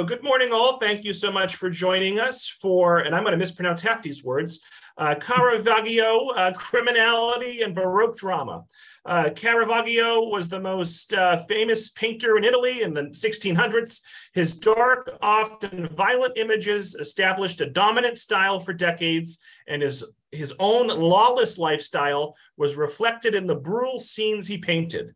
So good morning, all. Thank you so much for joining us for, and I'm going to mispronounce half these words, uh, Caravaggio, uh, Criminality and Baroque Drama. Uh, Caravaggio was the most uh, famous painter in Italy in the 1600s. His dark, often violent images established a dominant style for decades, and his, his own lawless lifestyle was reflected in the brutal scenes he painted.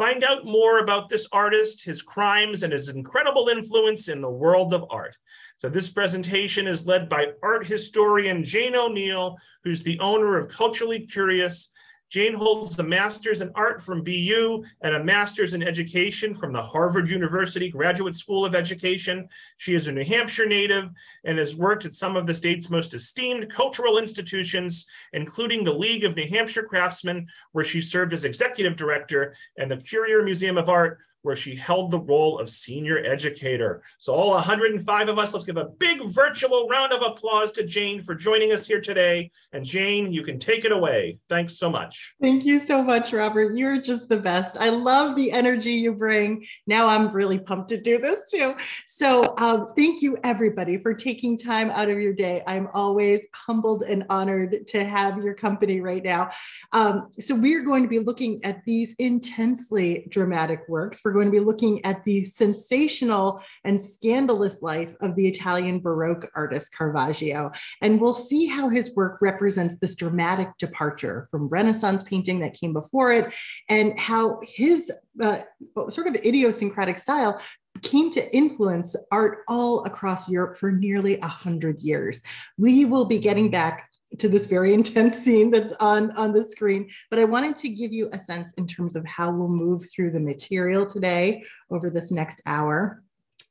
Find out more about this artist, his crimes, and his incredible influence in the world of art. So this presentation is led by art historian Jane Oneail, who's the owner of Culturally Curious, Jane holds a master's in art from BU and a master's in education from the Harvard University Graduate School of Education. She is a New Hampshire native and has worked at some of the state's most esteemed cultural institutions, including the League of New Hampshire Craftsmen, where she served as executive director, and the Currier Museum of Art, where she held the role of senior educator. So all 105 of us, let's give a big virtual round of applause to Jane for joining us here today. And Jane, you can take it away. Thanks so much. Thank you so much, Robert. You're just the best. I love the energy you bring. Now I'm really pumped to do this too. So um, thank you everybody for taking time out of your day. I'm always humbled and honored to have your company right now. Um, so we're going to be looking at these intensely dramatic works. We're going to be looking at the sensational and scandalous life of the Italian Baroque artist Caravaggio. And we'll see how his work represents this dramatic departure from Renaissance painting that came before it, and how his uh, sort of idiosyncratic style came to influence art all across Europe for nearly a hundred years. We will be getting back to this very intense scene that's on on the screen but i wanted to give you a sense in terms of how we'll move through the material today over this next hour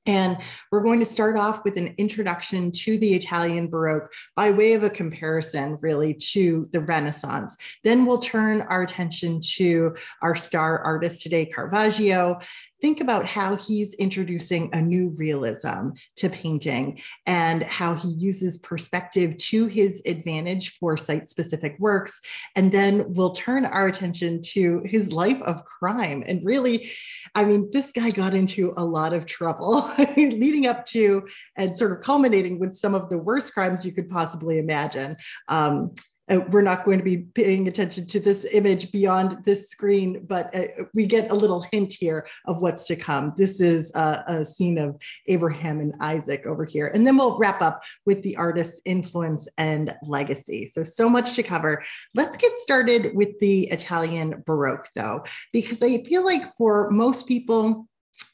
and we're going to start off with an introduction to the Italian Baroque by way of a comparison, really, to the Renaissance. Then we'll turn our attention to our star artist today, Caravaggio, think about how he's introducing a new realism to painting and how he uses perspective to his advantage for site specific works. And then we'll turn our attention to his life of crime. And really, I mean, this guy got into a lot of trouble leading up to and sort of culminating with some of the worst crimes you could possibly imagine. Um, uh, we're not going to be paying attention to this image beyond this screen, but uh, we get a little hint here of what's to come. This is a, a, scene of Abraham and Isaac over here. And then we'll wrap up with the artist's influence and legacy. So, so much to cover. Let's get started with the Italian Baroque, though, because I feel like for most people,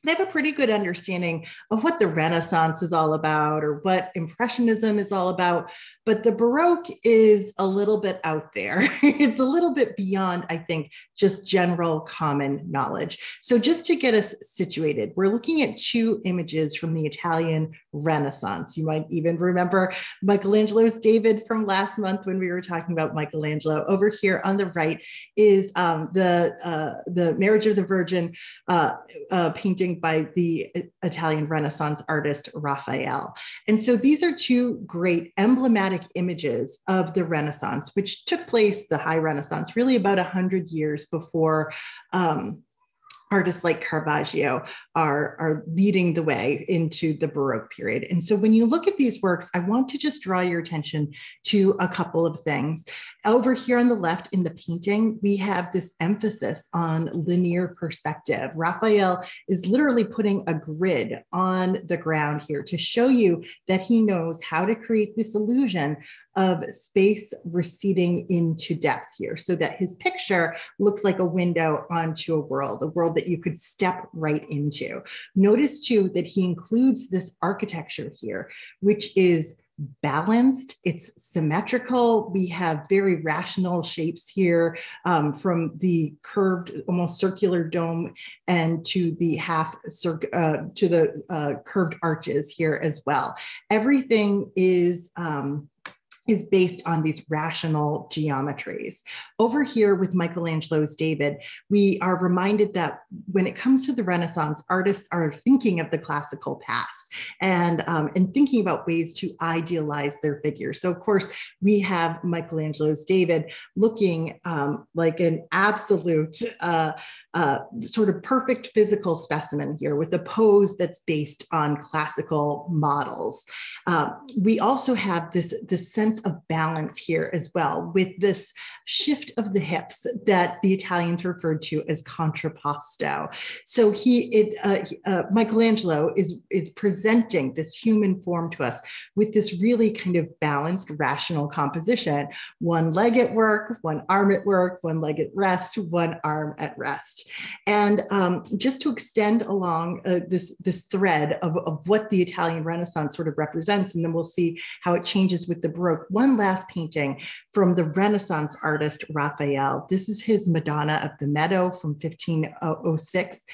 they have a pretty good understanding of what the Renaissance is all about or what Impressionism is all about. But the Baroque is a little bit out there. it's a little bit beyond, I think, just general common knowledge. So, just to get us situated, we're looking at two images from the Italian Renaissance. You might even remember Michelangelo's David from last month when we were talking about Michelangelo. Over here on the right is um, the, uh, the Marriage of the Virgin uh, uh, painting by the Italian Renaissance artist Raphael. And so these are two great emblematic images of the Renaissance, which took place, the High Renaissance, really about 100 years before. Um, artists like Caravaggio are, are leading the way into the Baroque period. And so when you look at these works, I want to just draw your attention to a couple of things. Over here on the left in the painting, we have this emphasis on linear perspective. Raphael is literally putting a grid on the ground here to show you that he knows how to create this illusion of space receding into depth here so that his picture looks like a window onto a world, a world that you could step right into. Notice too that he includes this architecture here, which is balanced, it's symmetrical. We have very rational shapes here um, from the curved, almost circular dome and to the half uh, to the uh, curved arches here as well. Everything is um, is based on these rational geometries. Over here with Michelangelo's David, we are reminded that when it comes to the Renaissance, artists are thinking of the classical past and, um, and thinking about ways to idealize their figures. So, of course, we have Michelangelo's David looking um, like an absolute uh, sort of perfect physical specimen here with a pose that's based on classical models. Uh, we also have this, this sense of balance here as well with this shift of the hips that the Italians referred to as contrapposto. So he, it, uh, uh, Michelangelo is, is presenting this human form to us with this really kind of balanced, rational composition. One leg at work, one arm at work, one leg at rest, one arm at rest. And um, just to extend along uh, this, this thread of, of what the Italian Renaissance sort of represents, and then we'll see how it changes with the Baroque. One last painting from the Renaissance artist Raphael. This is his Madonna of the Meadow from 1506.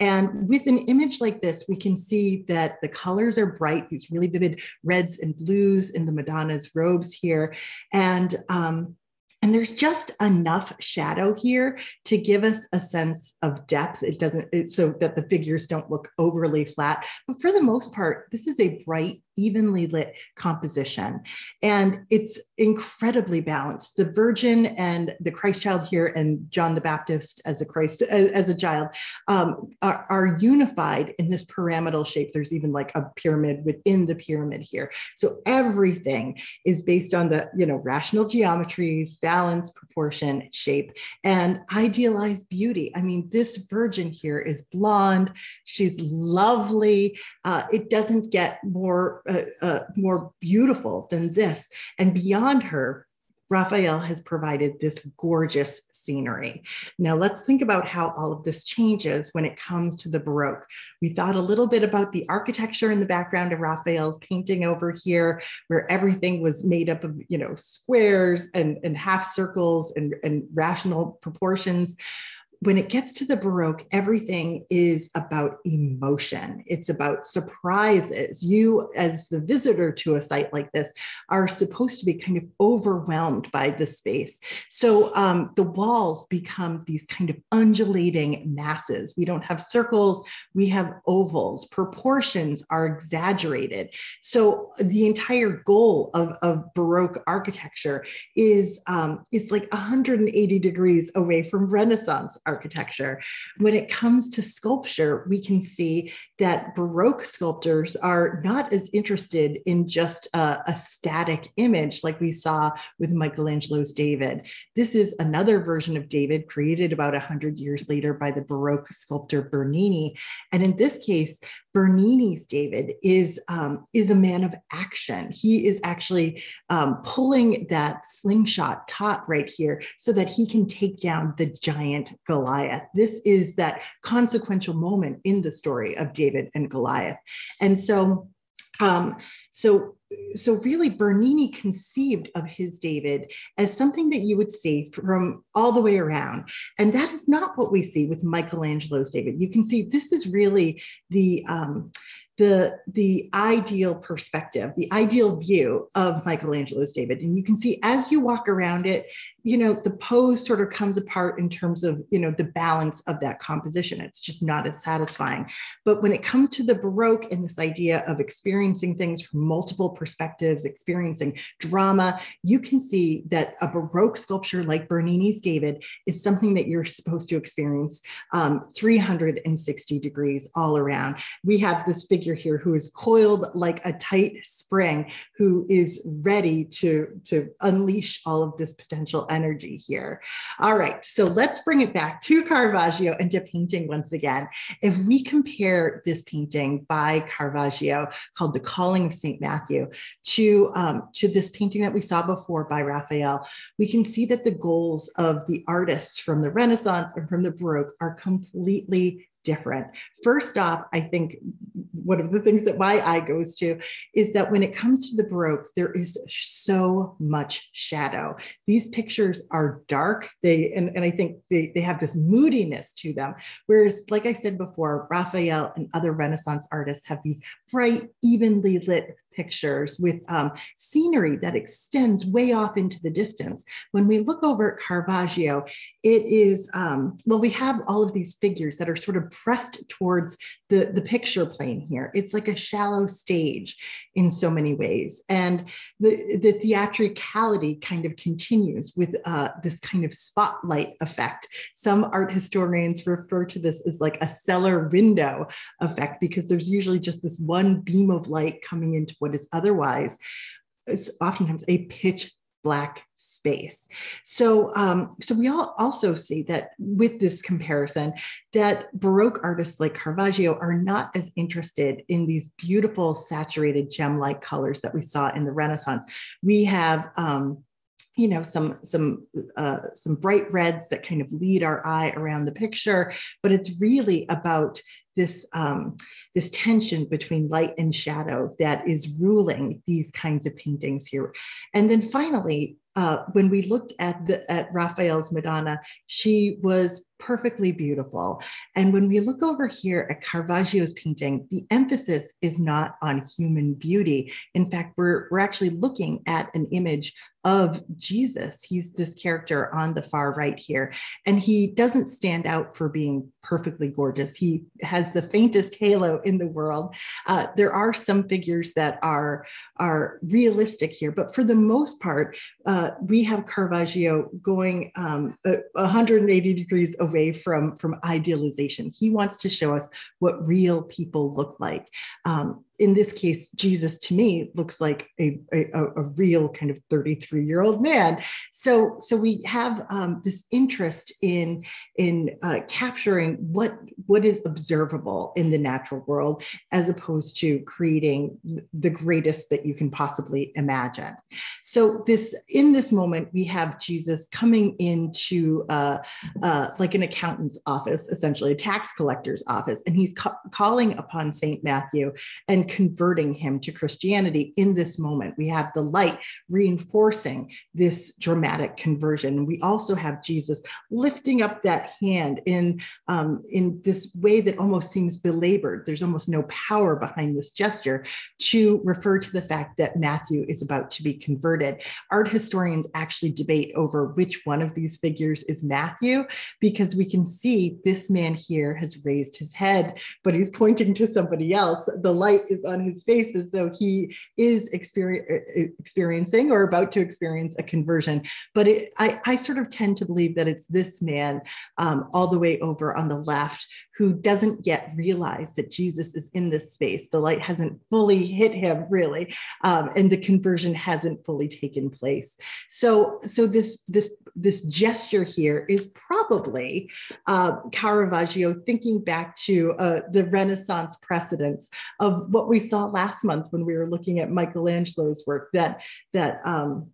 And with an image like this, we can see that the colors are bright, these really vivid reds and blues in the Madonna's robes here. And um, and there's just enough shadow here to give us a sense of depth. It doesn't, it, so that the figures don't look overly flat. But for the most part, this is a bright, evenly lit composition. And it's incredibly balanced. The Virgin and the Christ child here and John the Baptist as a Christ, as, a child, um, are, are unified in this pyramidal shape. There's even like a pyramid within the pyramid here. So everything is based on the, you know, rational geometries, balance, proportion, shape, and idealized beauty. I mean, this virgin here is blonde. She's lovely. Uh, it doesn't get more uh, uh, more beautiful than this. And beyond her, Raphael has provided this gorgeous scenery. Now let's think about how all of this changes when it comes to the Baroque. We thought a little bit about the architecture in the background of Raphael's painting over here, where everything was made up of, you know, squares and, and half circles and, and rational proportions when it gets to the Baroque, everything is about emotion. It's about surprises. You, as the visitor to a site like this, are supposed to be kind of overwhelmed by the space. So um, the walls become these kind of undulating masses. We don't have circles, we have ovals. Proportions are exaggerated. So the entire goal of, of Baroque architecture is, um, is like 180 degrees away from Renaissance architecture. When it comes to sculpture, we can see that Baroque sculptors are not as interested in just a, a static image like we saw with Michelangelo's David. This is another version of David created about 100 years later by the Baroque sculptor Bernini. And in this case, Bernini's David is, um, is a man of action. He is actually um, pulling that slingshot taut right here so that he can take down the giant Goliath. This is that consequential moment in the story of David and Goliath. And so, um, so so really bernini conceived of his david as something that you would see from all the way around and that is not what we see with michelangelo's david you can see this is really the um, the the ideal perspective the ideal view of michelangelo's david. And you can see as you walk around it you know the pose sort of comes apart in terms of you know the balance of that composition. It's just not as satisfying. But when it comes to the baroque and this idea of experiencing things from multiple perspectives experiencing drama you can see that a baroque sculpture like bernini's david is something that you're supposed to experience um, 360 degrees all around. We have this figure figure here who is coiled like a tight spring, who is ready to, to unleash all of this potential energy here. All right, so let's bring it back to Caravaggio and to painting once again. If we compare this painting by Caravaggio called The Calling of St. Matthew to, um, to this painting that we saw before by Raphael, we can see that the goals of the artists from the Renaissance and from the Baroque are completely different. First off, I think one of the things that my eye goes to is that when it comes to the Baroque, there is so much shadow. These pictures are dark. They and, and I think they, they have this moodiness to them. Whereas, like I said before, Raphael and other Renaissance artists have these bright, evenly lit pictures with um, scenery that extends way off into the distance. When we look over at Caravaggio, it is, um, well, we have all of these figures that are sort of pressed towards the, the picture plane here. It's like a shallow stage in so many ways. And the, the theatricality kind of continues with uh, this kind of spotlight effect. Some art historians refer to this as like a cellar window effect because there's usually just this one beam of light coming into what is otherwise is oftentimes a pitch black space. So, um, so we all also see that with this comparison, that Baroque artists like Caravaggio are not as interested in these beautiful saturated gem-like colors that we saw in the Renaissance. We have um, you know some some uh, some bright reds that kind of lead our eye around the picture. But it's really about this um, this tension between light and shadow that is ruling these kinds of paintings here. And then finally uh, when we looked at the at Raphael's Madonna, she was perfectly beautiful. And when we look over here at Caravaggio's painting, the emphasis is not on human beauty. In fact, we're, we're actually looking at an image of Jesus. He's this character on the far right here. And he doesn't stand out for being perfectly gorgeous. He has the faintest halo in the world. Uh, there are some figures that are, are realistic here, but for the most part, uh, we have Caravaggio going um, 180 degrees away from, from idealization. He wants to show us what real people look like. Um, in this case, Jesus to me looks like a, a, a real kind of 33 year old man. So, so we have um, this interest in, in uh, capturing what, what is observable in the natural world as opposed to creating the greatest that you can possibly imagine. So this, in this moment, we have Jesus coming into uh, uh, like an accountant's office, essentially a tax collector's office, and he's ca- calling upon St. Matthew and converting him to Christianity in this moment. We have the light reinforcing this dramatic conversion. We also have Jesus lifting up that hand in, um, in this way that almost seems belabored. There's almost no power behind this gesture to refer to the fact that Matthew is about to be converted. Art historians actually debate over which one of these figures is Matthew, because we can see this man here has raised his head, but he's pointing to somebody else. The light is on his face as though he is experi- experiencing or about to experience a conversion. But it, I, I, sort of tend to believe that it's this man um, all the way over on the left who doesn't yet realize that Jesus is in this space. The light hasn't fully hit him, really, um, and the conversion hasn't fully taken place. So, so this this this gesture here is probably uh, Caravaggio thinking back to uh, the Renaissance precedents of what we saw last month when we were looking at Michelangelo's work. That that um,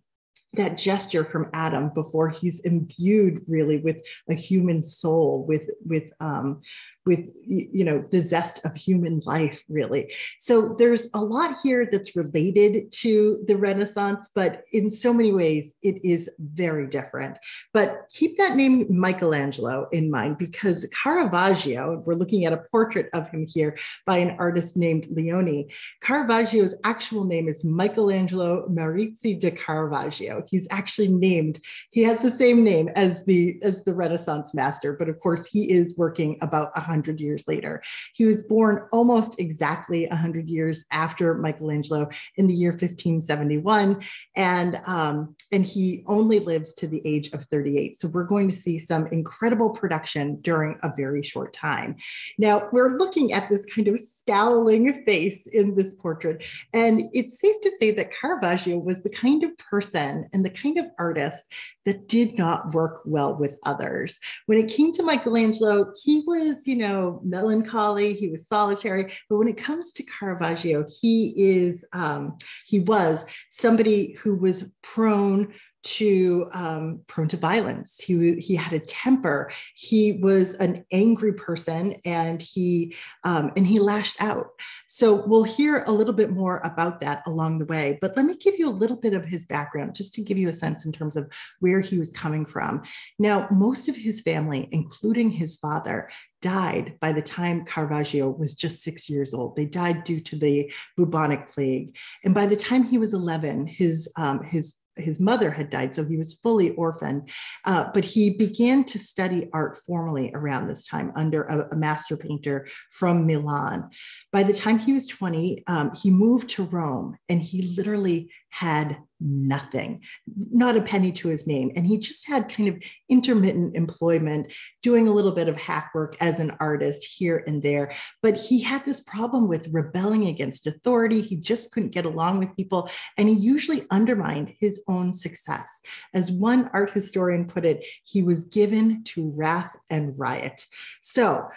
that gesture from Adam before he's imbued really with a human soul, with with um, with you know the zest of human life really. So there's a lot here that's related to the renaissance but in so many ways it is very different. But keep that name michelangelo in mind because caravaggio we're looking at a portrait of him here by an artist named leoni caravaggio's actual name is michelangelo merisi de caravaggio. He's actually named he has the same name as the as the renaissance master but of course he is working about 100 100 years later. He was born almost exactly 100 years after Michelangelo in the year 1571, and, um, and he only lives to the age of 38. So we're going to see some incredible production during a very short time. Now, we're looking at this kind of scowling face in this portrait, and it's safe to say that Caravaggio was the kind of person and the kind of artist that did not work well with others. When it came to Michelangelo, he was, you know, melancholy, he was solitary. But when it comes to Caravaggio, he is, um, he was somebody who was prone to um, prone to violence. He, he had a temper. He was an angry person and he, um, and he lashed out. So we'll hear a little bit more about that along the way. But let me give you a little bit of his background just to give you a sense in terms of where he was coming from. Now, most of his family, including his father, died by the time Caravaggio was just six years old. They died due to the bubonic plague. And by the time he was 11, his, um, his his mother had died, so he was fully orphaned. Uh, but he began to study art formally around this time under a, a master painter from Milan. By the time he was 20, um, he moved to Rome and he literally had nothing, not a penny to his name. And he just had kind of intermittent employment, doing a little bit of hack work as an artist here and there. But he had this problem with rebelling against authority. He just couldn't get along with people. And he usually undermined his own success. As one art historian put it, he was given to wrath and riot. So,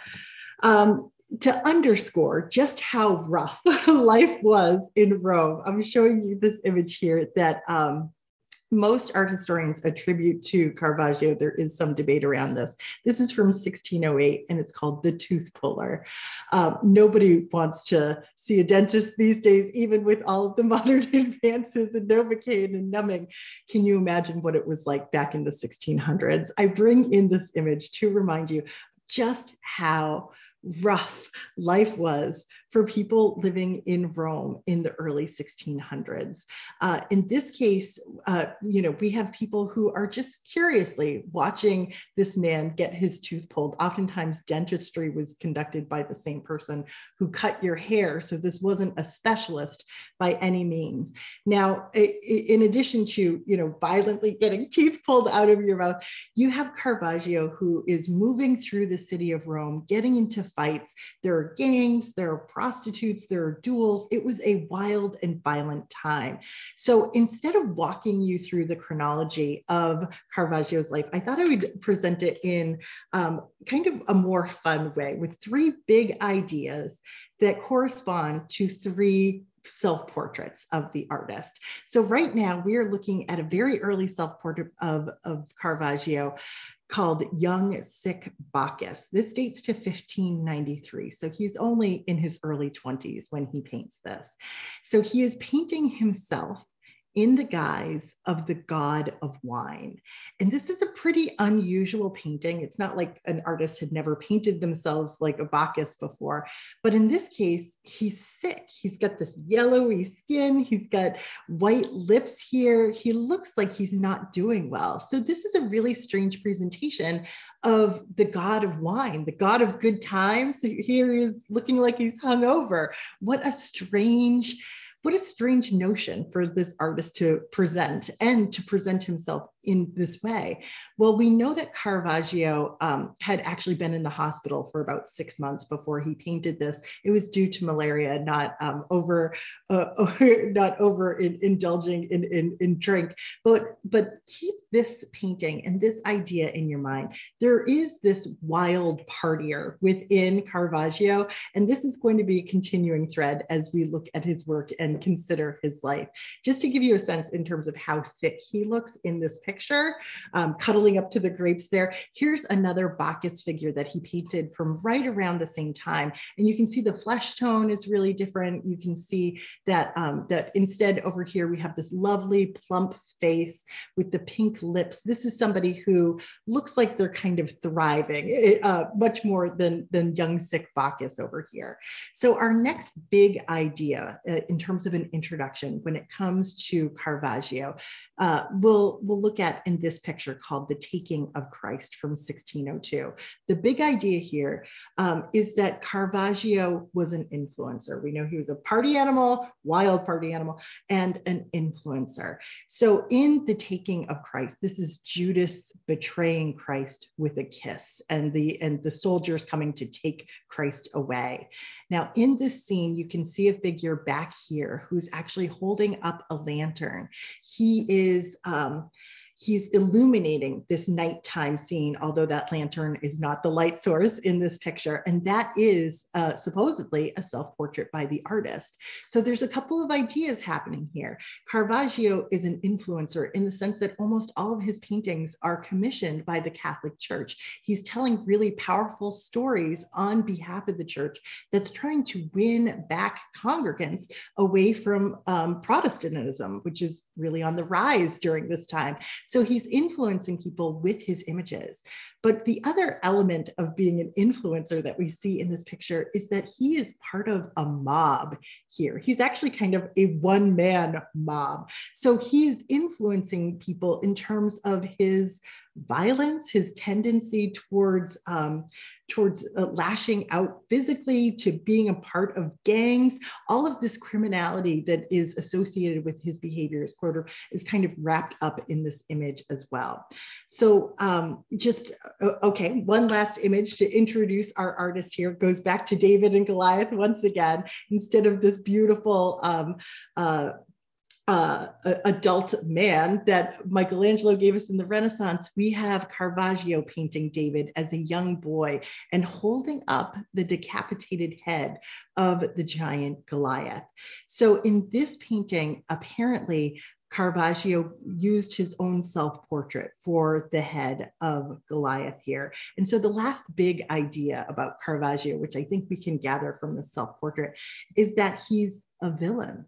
um, to underscore just how rough life was in Rome, I'm showing you this image here that um, most art historians attribute to Caravaggio. There is some debate around this. This is from 1608 and it's called The Tooth Puller. Um, nobody wants to see a dentist these days, even with all of the modern advances in Novocaine and numbing. Can you imagine what it was like back in the 1600s? I bring in this image to remind you just how rough life was for people living in Rome in the early 1600s. Uh, in this case, uh, you know, we have people who are just curiously watching this man get his tooth pulled. Oftentimes, dentistry was conducted by the same person who cut your hair. So this wasn't a specialist by any means. Now, in addition to, you know, violently getting teeth pulled out of your mouth, you have Caravaggio who is moving through the city of Rome, getting into fights. There are gangs, there are prostitutes, there are duels. It was a wild and violent time. So instead of walking you through the chronology of Caravaggio's life, I thought I would present it in um, kind of a more fun way with three big ideas that correspond to three self portraits of the artist. So, right now, we are looking at a very early self portrait of, of Caravaggio called Young Sick Bacchus. This dates to 1593. So he's only in his early 20s when he paints this. So he is painting himself in the guise of the god of wine. And this is a pretty unusual painting. It's not like an artist had never painted themselves like a Bacchus before, but in this case, he's sick. He's got this yellowy skin, he's got white lips here. He looks like he's not doing well. So, this is a really strange presentation of the god of wine, the god of good times. Here he is looking like he's hungover. What a strange what a strange notion for this artist to present and to present himself in this way? Well, we know that Caravaggio um, had actually been in the hospital for about six months before he painted this. It was due to malaria, not um, over, uh, not over in, indulging in, in, in drink. But but keep this painting and this idea in your mind. There is this wild partier within Caravaggio, and this is going to be a continuing thread as we look at his work and consider his life. Just to give you a sense in terms of how sick he looks in this picture picture, um, cuddling up to the grapes there. Here's another Bacchus figure that he painted from right around the same time. And you can see the flesh tone is really different. You can see that, um, that instead over here, we have this lovely plump face with the pink lips. This is somebody who looks like they're kind of thriving, eh, uh, much more than, than young sick Bacchus over here. So our next big idea uh, in terms of an introduction when it comes to Caravaggio, uh, we'll, we'll look at in this picture called The Taking of Christ from 1602. The big idea here um, is that Caravaggio was an influencer. We know he was a party animal, wild party animal, and an influencer. So in The Taking of Christ, this is Judas betraying Christ with a kiss and the, and the soldiers coming to take Christ away. Now, in this scene, you can see a figure back here who's actually holding up a lantern. He is um, he's illuminating this nighttime scene, although that lantern is not the light source in this picture. And that is uh, supposedly a self portrait by the artist. So there's a couple of ideas happening here. Caravaggio is an influencer in the sense that almost all of his paintings are commissioned by the Catholic Church. He's telling really powerful stories on behalf of the church that's trying to win back congregants away from um, Protestantism, which is really on the rise during this time. So he's influencing people with his images. But the other element of being an influencer that we see in this picture is that he is part of a mob here. He's actually kind of a one man mob. So he's influencing people in terms of his violence, his tendency towards um, towards uh, lashing out physically, to being a part of gangs, all of this criminality that is associated with his behavior as quarter is kind of wrapped up in this image as well. So um, just uh, okay, one last image to introduce our artist here goes back to David and Goliath once again. Instead of this beautiful um, uh, uh, adult man that Michelangelo gave us in the Renaissance, we have Caravaggio painting David as a young boy and holding up the decapitated head of the giant Goliath. So, in this painting, apparently, Caravaggio used his own self portrait for the head of Goliath here. And so, the last big idea about Caravaggio, which I think we can gather from the self portrait, is that he's a villain.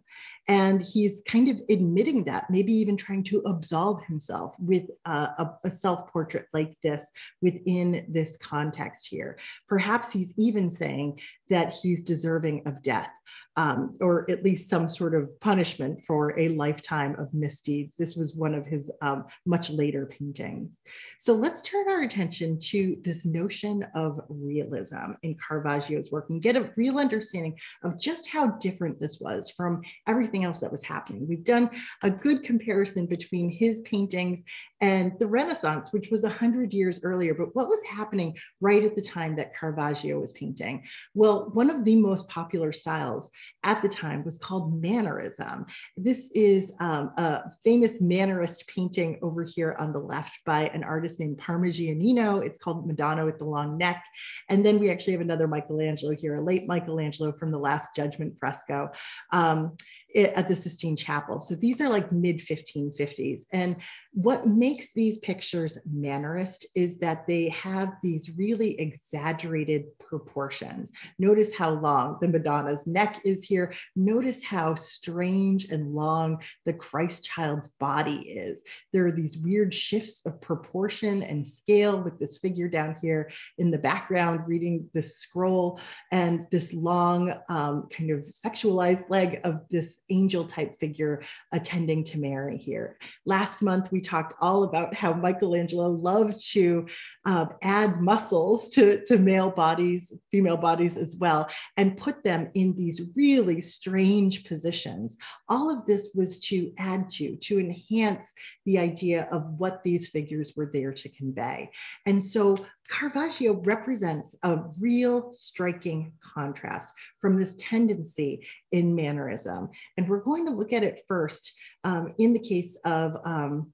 And he's kind of admitting that, maybe even trying to absolve himself with a, a self portrait like this within this context here. Perhaps he's even saying that he's deserving of death. Um, or at least some sort of punishment for a lifetime of misdeeds. This was one of his um, much later paintings. So let's turn our attention to this notion of realism in Caravaggio's work and get a real understanding of just how different this was from everything else that was happening. We've done a good comparison between his paintings and the Renaissance, which was 100 years earlier. But what was happening right at the time that Caravaggio was painting? Well, one of the most popular styles at the time was called Mannerism. This is um, a famous Mannerist painting over here on the left by an artist named Parmigianino. It's called Madonna with the Long Neck. And then we actually have another Michelangelo here, a late Michelangelo from the Last Judgment fresco um, at the Sistine Chapel. So these are like mid 1550s. And what makes these pictures mannerist is that they have these really exaggerated proportions. Notice how long the Madonna's neck is here. Notice how strange and long the Christ child's body is. There are these weird shifts of proportion and scale with this figure down here in the background reading this scroll and this long um, kind of sexualized leg of this angel type figure attending to Mary here. Last month, we talked all about how Michelangelo loved to uh, add muscles to, to male bodies, female bodies as well, and put them in these really strange positions. All of this was to add to, to enhance the idea of what these figures were there to convey. And so Caravaggio represents a real striking contrast from this tendency in mannerism. And we're going to look at it first um, in the case of um,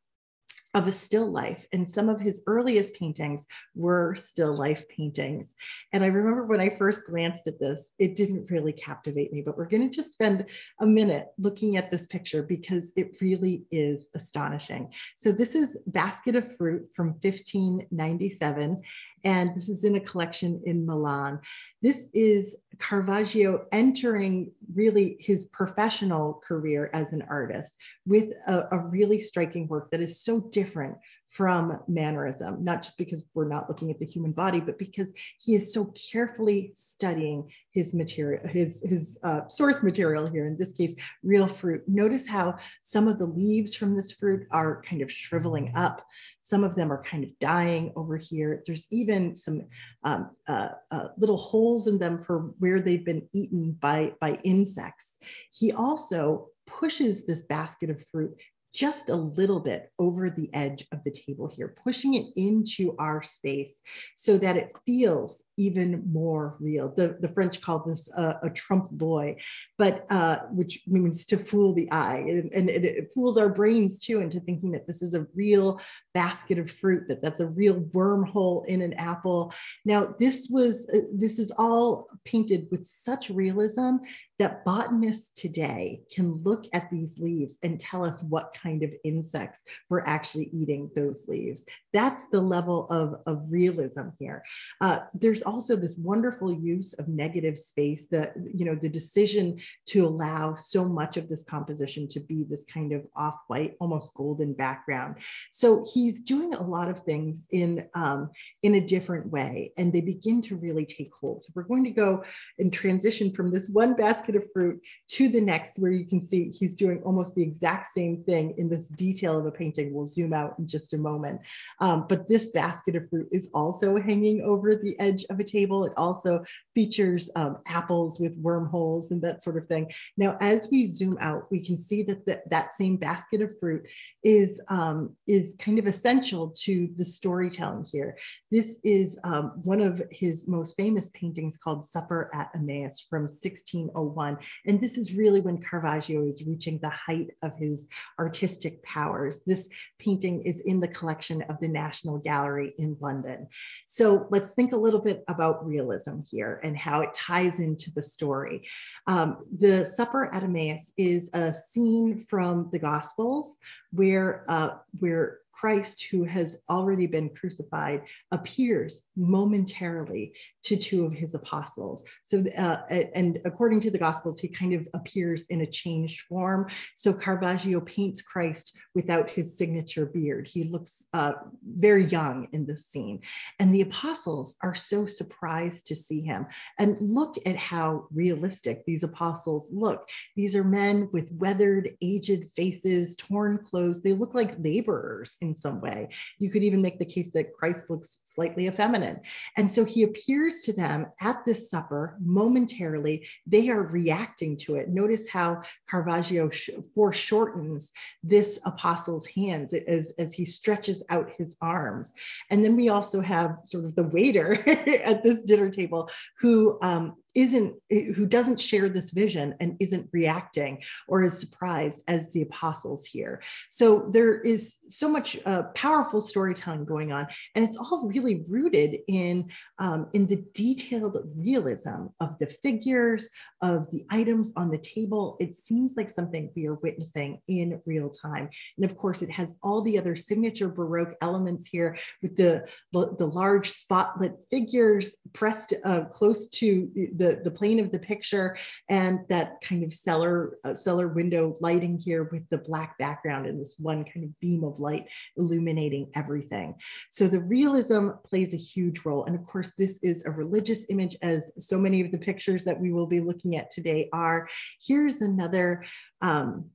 of a still life. And some of his earliest paintings were still life paintings. And I remember when I first glanced at this, it didn't really captivate me, but we're going to just spend a minute looking at this picture because it really is astonishing. So this is Basket of Fruit from 1597. And this is in a collection in Milan. This is Caravaggio entering really his professional career as an artist with a, a really striking work that is so different from mannerism, not just because we're not looking at the human body, but because he is so carefully studying his material, his, his uh, source material here, in this case, real fruit. Notice how some of the leaves from this fruit are kind of shriveling up. Some of them are kind of dying over here. There's even some um, uh, uh, little holes in them for where they've been eaten by, by insects. He also pushes this basket of fruit just a little bit over the edge of the table here, pushing it into our space so that it feels even more real. The, the French call this uh, a trompe l'oeil, but uh, which means to fool the eye. And, and it, it, fools our brains too into thinking that this is a real basket of fruit, that that's a real wormhole in an apple. Now, this was, uh, this is all painted with such realism that botanists today can look at these leaves and tell us what kind of insects were actually eating those leaves. That's the level of, of realism here. Uh, there's also this wonderful use of negative space, the, you know, the decision to allow so much of this composition to be this kind of off-white, almost golden background. So he's doing a lot of things in, um, in a different way, and they begin to really take hold. So we're going to go and transition from this one basket of fruit to the next, where you can see he's doing almost the exact same thing in this detail of a painting. We'll zoom out in just a moment. Um, but this basket of fruit is also hanging over the edge of a table. It also features um, apples with wormholes and that sort of thing. Now, as we zoom out, we can see that the, that same basket of fruit is, um, is kind of essential to the storytelling here. This is um, one of his most famous paintings called Supper at Emmaus from 1601. And this is really when Caravaggio is reaching the height of his artistic powers. This painting is in the collection of the National Gallery in London. So let's think a little bit about realism here and how it ties into the story. Um, the Supper at Emmaus is a scene from the Gospels where, uh, where Christ, who has already been crucified, appears momentarily to two of his apostles. So, uh, and according to the Gospels, he kind of appears in a changed form. So, Caravaggio paints Christ without his signature beard. He looks uh, very young in this scene. And the apostles are so surprised to see him. And look at how realistic these apostles look. These are men with weathered, aged faces, torn clothes. They look like laborers in some way. You could even make the case that Christ looks slightly effeminate. And so he appears to them at this supper momentarily. They are reacting to it. Notice how Caravaggio foreshortens this apostle's hands as, as he stretches out his arms. And then we also have sort of the waiter at this dinner table who um, isn't who doesn't share this vision and isn't reacting or is surprised as the apostles here. So there is so much uh, powerful storytelling going on and it's all really rooted in um, in the detailed realism of the figures of the items on the table. It seems like something we are witnessing in real time. And of course it has all the other signature baroque elements here with the the, the large spotlit figures pressed uh, close to the the, plane of the picture and that kind of cellar, uh, cellar window lighting here with the black background and this one kind of beam of light illuminating everything. So the realism plays a huge role. And of course, this is a religious image as so many of the pictures that we will be looking at today are. Here's another um,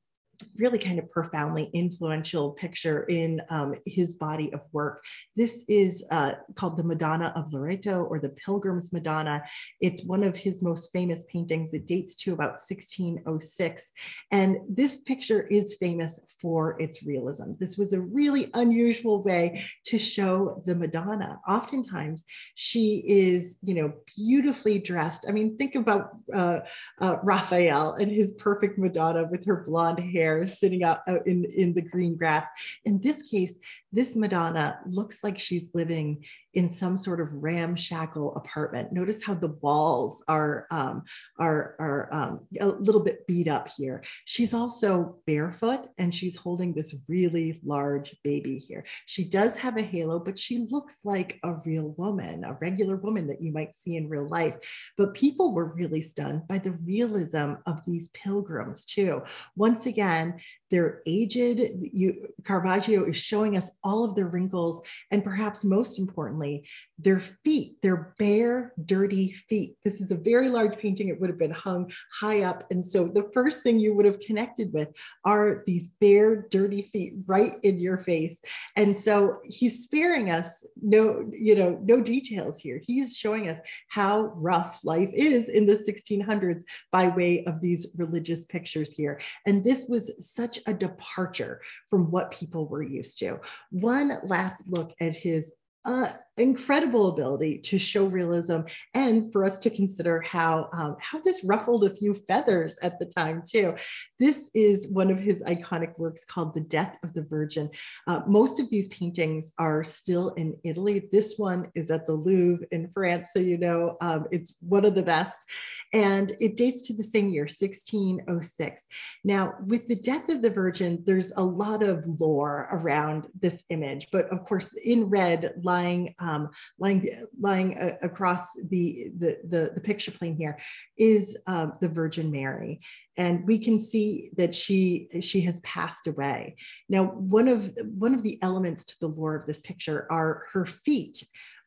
really kind of profoundly influential picture in um, his body of work. This is uh, called the Madonna of Loreto or the Pilgrim's Madonna. It's one of his most famous paintings. It dates to about 1606. And this picture is famous for its realism. This was a really unusual way to show the Madonna. Oftentimes, she is, you know, beautifully dressed. I mean, think about uh, uh, Raphael and his perfect Madonna with her blonde hair hair sitting out, out in, in the green grass. In this case, this Madonna looks like she's living in some sort of ramshackle apartment. Notice how the walls are, um, are, are um, a little bit beat up here. She's also barefoot and she's holding this really large baby here. She does have a halo, but she looks like a real woman, a regular woman that you might see in real life. But people were really stunned by the realism of these pilgrims too. Once again, they're aged. You, Caravaggio is showing us all of the wrinkles and perhaps most importantly, their feet, their bare, dirty feet. This is a very large painting. It would have been hung high up. And so the first thing you would have connected with are these bare, dirty feet right in your face. And so he's sparing us no, you know, no details here. He's showing us how rough life is in the 1600s by way of these religious pictures here. And this was such a departure from what people were used to. One last look at his uh, incredible ability to show realism and for us to consider how um, how this ruffled a few feathers at the time too. This is one of his iconic works called the death of the virgin. Uh, most of these paintings are still in italy. This one is at the louvre in france so you know um, it's one of the best. And it dates to the same year 1606 now with the death of the virgin there's a lot of lore around this image but of course in red lying um, lying lying uh, across the, the, the the picture plane here is um, the Virgin Mary, and we can see that she she has passed away. Now, one of one of the elements to the lore of this picture are her feet.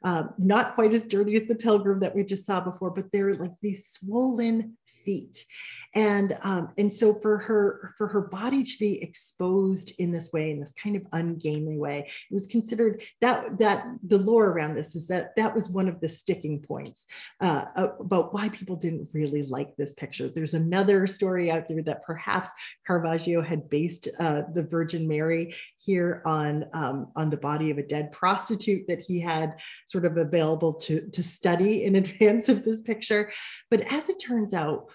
Um, not quite as dirty as the pilgrim that we just saw before, but they're like these swollen feet. And um, and so for her for her body to be exposed in this way in this kind of ungainly way it was considered that that the lore around this is that that was one of the sticking points uh, about why people didn't really like this picture. There's another story out there that perhaps caravaggio had based uh, the virgin mary here on um, on the body of a dead prostitute that he had sort of available to to study in advance of this picture. But as it turns out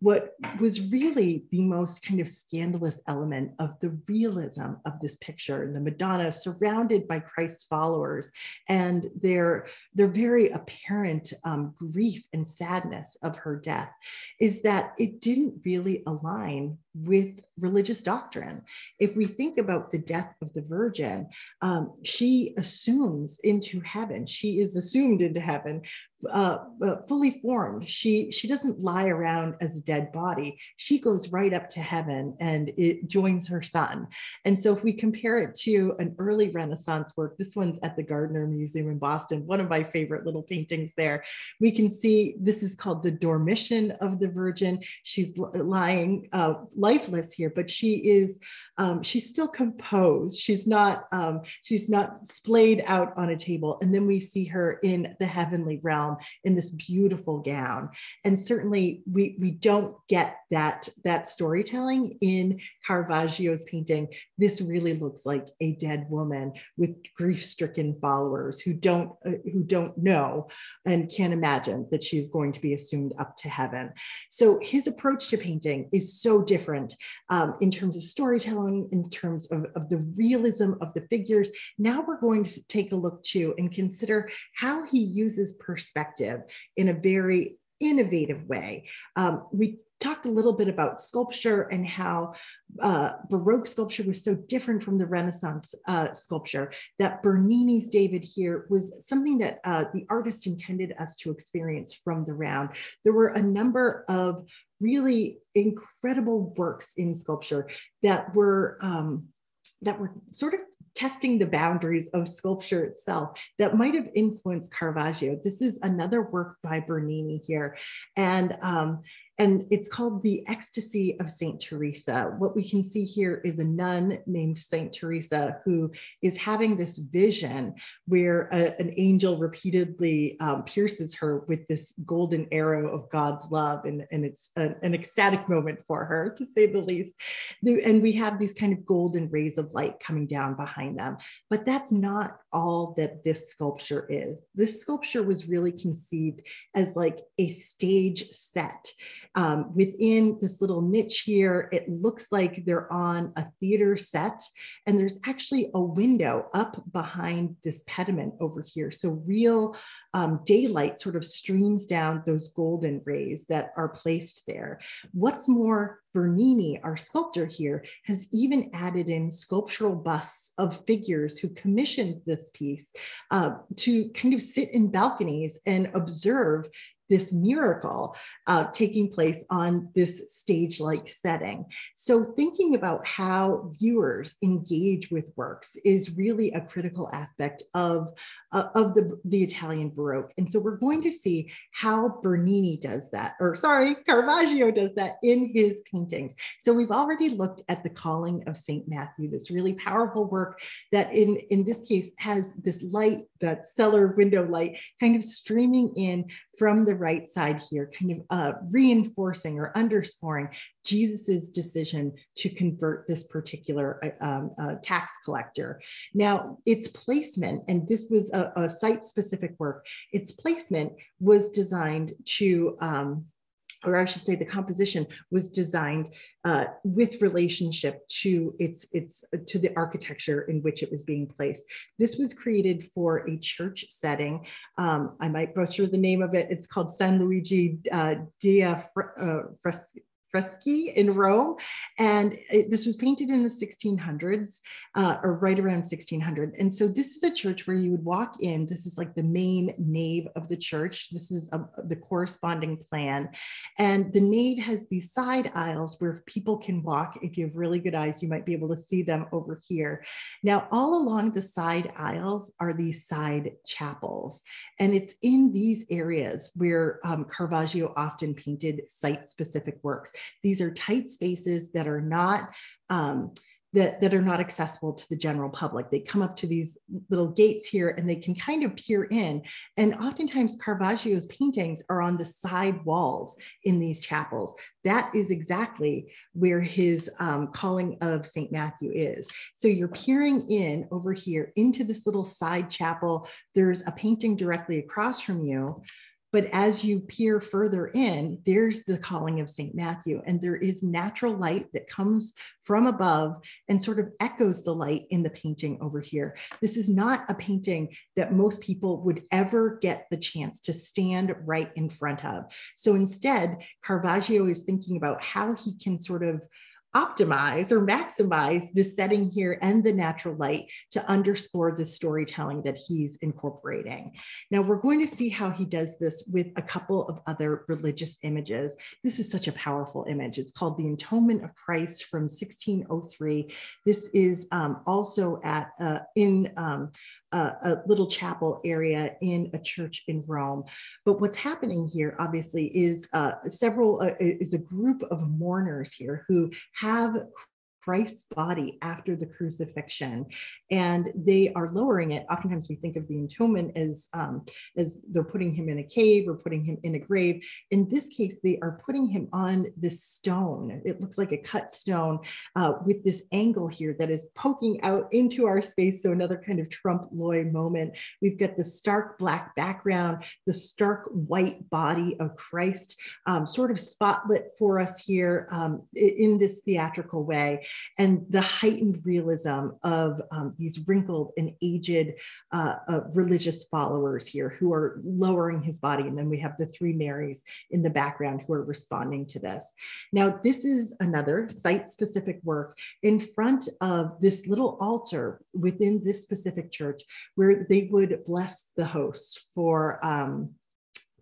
what was really the most kind of scandalous element of the realism of this picture the madonna surrounded by christ's followers and their their very apparent um, grief and sadness of her death is that it didn't really align with religious doctrine. If we think about the death of the Virgin, um, she assumes into heaven. She is assumed into heaven, uh, uh, fully formed. She she doesn't lie around as dead body. She goes right up to heaven and it joins her son. And so, if we compare it to an early Renaissance work, this one's at the Gardner Museum in Boston. One of my favorite little paintings there. We can see this is called the Dormition of the Virgin. She's lying. Uh, lifeless here, but she is um, she's still composed. She's not um, she's not splayed out on a table. And then we see her in the heavenly realm in this beautiful gown. And certainly we we don't get that that storytelling in Caravaggio's painting. This really looks like a dead woman with grief-stricken followers who don't uh, who don't know and can't imagine that she's going to be assumed up to heaven. So his approach to painting is so different um, in terms of storytelling, in terms of, of the realism of the figures. Now we're going to take a look too and consider how he uses perspective in a very innovative way. Um, we talked a little bit about sculpture and how uh, Baroque sculpture was so different from the Renaissance uh, sculpture that Bernini's David here was something that uh, the artist intended us to experience from the round. There were a number of really incredible works in sculpture that were um, that were sort of testing the boundaries of sculpture itself that might have influenced Caravaggio. This is another work by Bernini here. And um, and it's called The Ecstasy of St. Teresa. What we can see here is a nun named St. Teresa who is having this vision where a, an angel repeatedly um, pierces her with this golden arrow of God's love. And, and it's an ecstatic moment for her, to say the least. And we have these kind of golden rays of light coming down behind them. But that's not all that this sculpture is. This sculpture was really conceived as like a stage set. Um, within this little niche here, it looks like they're on a theater set, and there's actually a window up behind this pediment over here. So real um, daylight sort of streams down those golden rays that are placed there. What's more, Bernini, our sculptor here, has even added in sculptural busts of figures who commissioned this piece uh, to kind of sit in balconies and observe this miracle uh, taking place on this stage like setting. So, thinking about how viewers engage with works is really a critical aspect of, uh, of the, the Italian Baroque. And so, we're going to see how Bernini does that, or sorry, Caravaggio does that in his paintings. So, we've already looked at the calling of St. Matthew, this really powerful work that, in, in this case, has this light, that cellar window light, kind of streaming in from the right side here, kind of uh, reinforcing or underscoring Jesus's decision to convert this particular uh, um, uh, tax collector. Now, its placement, and this was a, a site-specific work, its placement was designed to um, or I should say the composition was designed uh, with relationship to its, its, to the architecture in which it was being placed. This was created for a church setting. Um, I might butcher the name of it. It's called San Luigi uh, dia uh, freschi in Rome. And it, this was painted in the 1600s uh, or right around 1600. And so this is a church where you would walk in. This is like the main nave of the church. This is a, the corresponding plan. And the nave has these side aisles where people can walk. If you have really good eyes, you might be able to see them over here. Now, all along the side aisles are these side chapels. And it's in these areas where um, Caravaggio often painted site specific works. These are tight spaces that are not um, that, that are not accessible to the general public. They come up to these little gates here and they can kind of peer in. And oftentimes Caravaggio's paintings are on the side walls in these chapels. That is exactly where his um, calling of St. Matthew is. So you're peering in over here into this little side chapel. There's a painting directly across from you. But as you peer further in, there's the calling of St. Matthew, and there is natural light that comes from above and sort of echoes the light in the painting over here. This is not a painting that most people would ever get the chance to stand right in front of. So instead, Caravaggio is thinking about how he can sort of optimize or maximize the setting here and the natural light to underscore the storytelling that he's incorporating. Now we're going to see how he does this with a couple of other religious images. This is such a powerful image. It's called the Entombment of Christ from 1603. This is um, also at uh, in um, a little chapel area in a church in Rome. But what's happening here, obviously, is uh, several uh, is a group of mourners here who have Christ's body after the crucifixion, and they are lowering it. Oftentimes, we think of the entombment as um, as they're putting him in a cave or putting him in a grave. In this case, they are putting him on this stone. It looks like a cut stone uh, with this angle here that is poking out into our space. So another kind of trompe l'oeil moment. We've got the stark black background, the stark white body of Christ, um, sort of spotlit for us here um, in this theatrical way and the heightened realism of um, these wrinkled and aged uh, uh, religious followers here who are lowering his body. And then we have the three Marys in the background who are responding to this. Now, this is another site specific work in front of this little altar within this specific church where they would bless the host for. Um,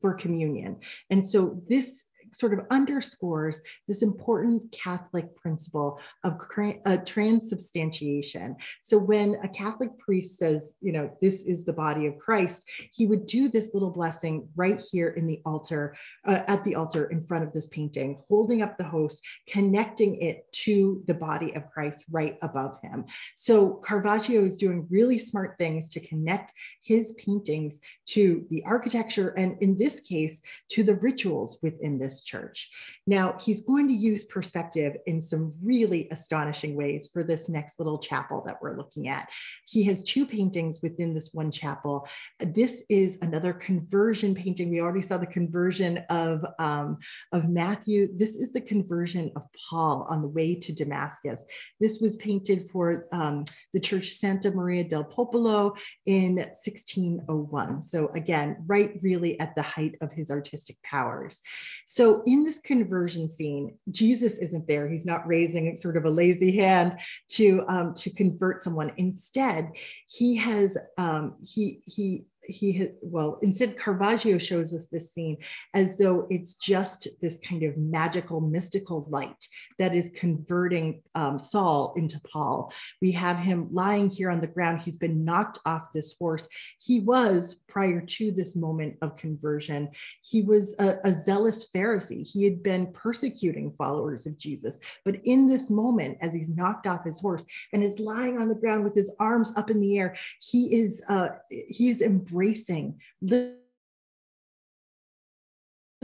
for communion. And so this sort of underscores this important Catholic principle of uh, transubstantiation. So when a Catholic priest says, you know, this is the body of Christ, he would do this little blessing right here in the altar, uh, at the altar in front of this painting, holding up the host, connecting it to the body of Christ right above him. So Caravaggio is doing really smart things to connect his paintings to the architecture and in this case, to the rituals within this church. Now, he's going to use perspective in some really astonishing ways for this next little chapel that we're looking at. He has two paintings within this one chapel. This is another conversion painting. We already saw the conversion of, um, of Matthew. This is the conversion of Paul on the way to Damascus. This was painted for um, the church Santa Maria del Popolo in 1601. So again, right really at the height of his artistic powers. So in this conversion scene, Jesus isn't there. He's not raising sort of a lazy hand to um, to convert someone. Instead, he has um, he he he had, well, instead, Caravaggio shows us this scene as though it's just this kind of magical, mystical light that is converting um, Saul into Paul. We have him lying here on the ground. He's been knocked off this horse. He was, prior to this moment of conversion, he was a, a zealous Pharisee. He had been persecuting followers of Jesus. But in this moment, as he's knocked off his horse and is lying on the ground with his arms up in the air, he is uh, he is embracing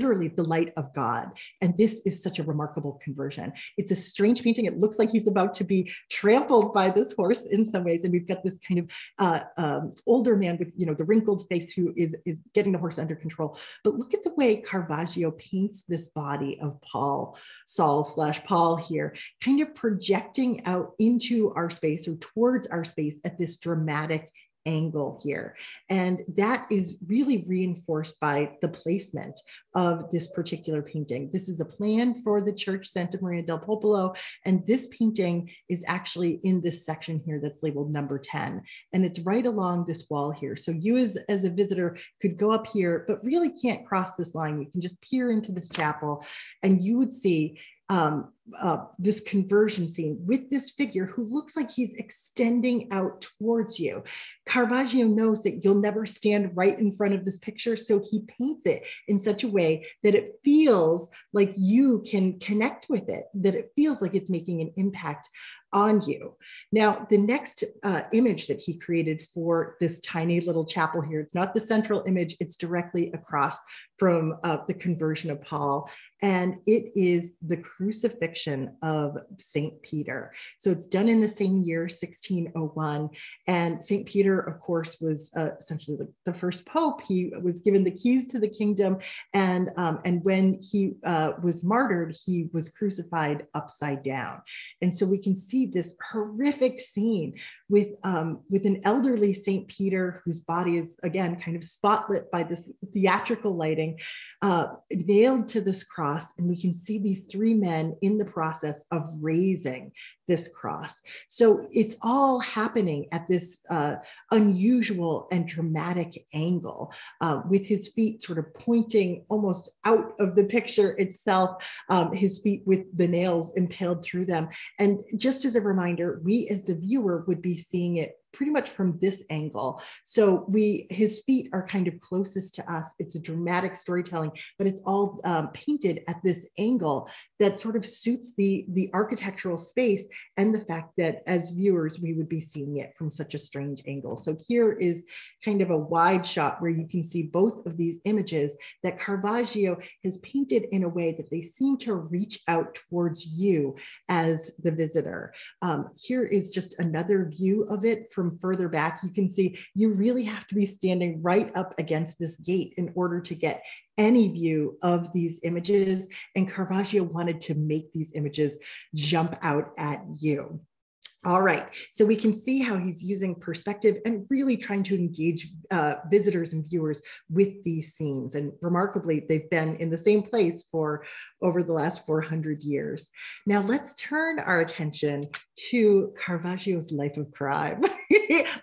literally the light of God. And this is such a remarkable conversion. It's a strange painting. It looks like he's about to be trampled by this horse in some ways. And we've got this kind of uh, um, older man with, you know, the wrinkled face who is, is getting the horse under control. But look at the way Caravaggio paints this body of Paul, Saul slash Paul here, kind of projecting out into our space or towards our space at this dramatic angle here. And that is really reinforced by the placement of this particular painting. This is a plan for the church Santa Maria del Popolo. And this painting is actually in this section here that's labeled number 10. And it's right along this wall here. So you as, as a visitor could go up here, but really can't cross this line. You can just peer into this chapel and you would see um, uh, this conversion scene with this figure who looks like he's extending out towards you. Caravaggio knows that you'll never stand right in front of this picture, so he paints it in such a way that it feels like you can connect with it, that it feels like it's making an impact on you. Now, the next uh, image that he created for this tiny little chapel here, it's not the central image, it's directly across from uh, the conversion of Paul. And it is the crucifixion of St. Peter. So it's done in the same year, 1601. And St. Peter, of course, was uh, essentially the, the, first pope. He was given the keys to the kingdom. And, um, and when he uh, was martyred, he was crucified upside down. And so we can see this horrific scene with, um, with an elderly St. Peter whose body is, again, kind of spotlit by this theatrical lighting, uh, nailed to this cross. And we can see these three men in the process of raising this cross. So it's all happening at this uh, unusual and dramatic angle uh, with his feet sort of pointing almost out of the picture itself, um, his feet with the nails impaled through them. And just as a reminder, we as the viewer would be seeing it pretty much from this angle. So we, his feet are kind of closest to us. It's a dramatic storytelling, but it's all um, painted at this angle that sort of suits the, the architectural space and the fact that as viewers, we would be seeing it from such a strange angle. So here is kind of a wide shot where you can see both of these images that Caravaggio has painted in a way that they seem to reach out towards you as the visitor. Um, here is just another view of it from further back, you can see you really have to be standing right up against this gate in order to get any view of these images. And Caravaggio wanted to make these images jump out at you. All right, so we can see how he's using perspective and really trying to engage uh, visitors and viewers with these scenes. And remarkably, they've been in the same place for over the last 400 years. Now let's turn our attention to Caravaggio's life of crime.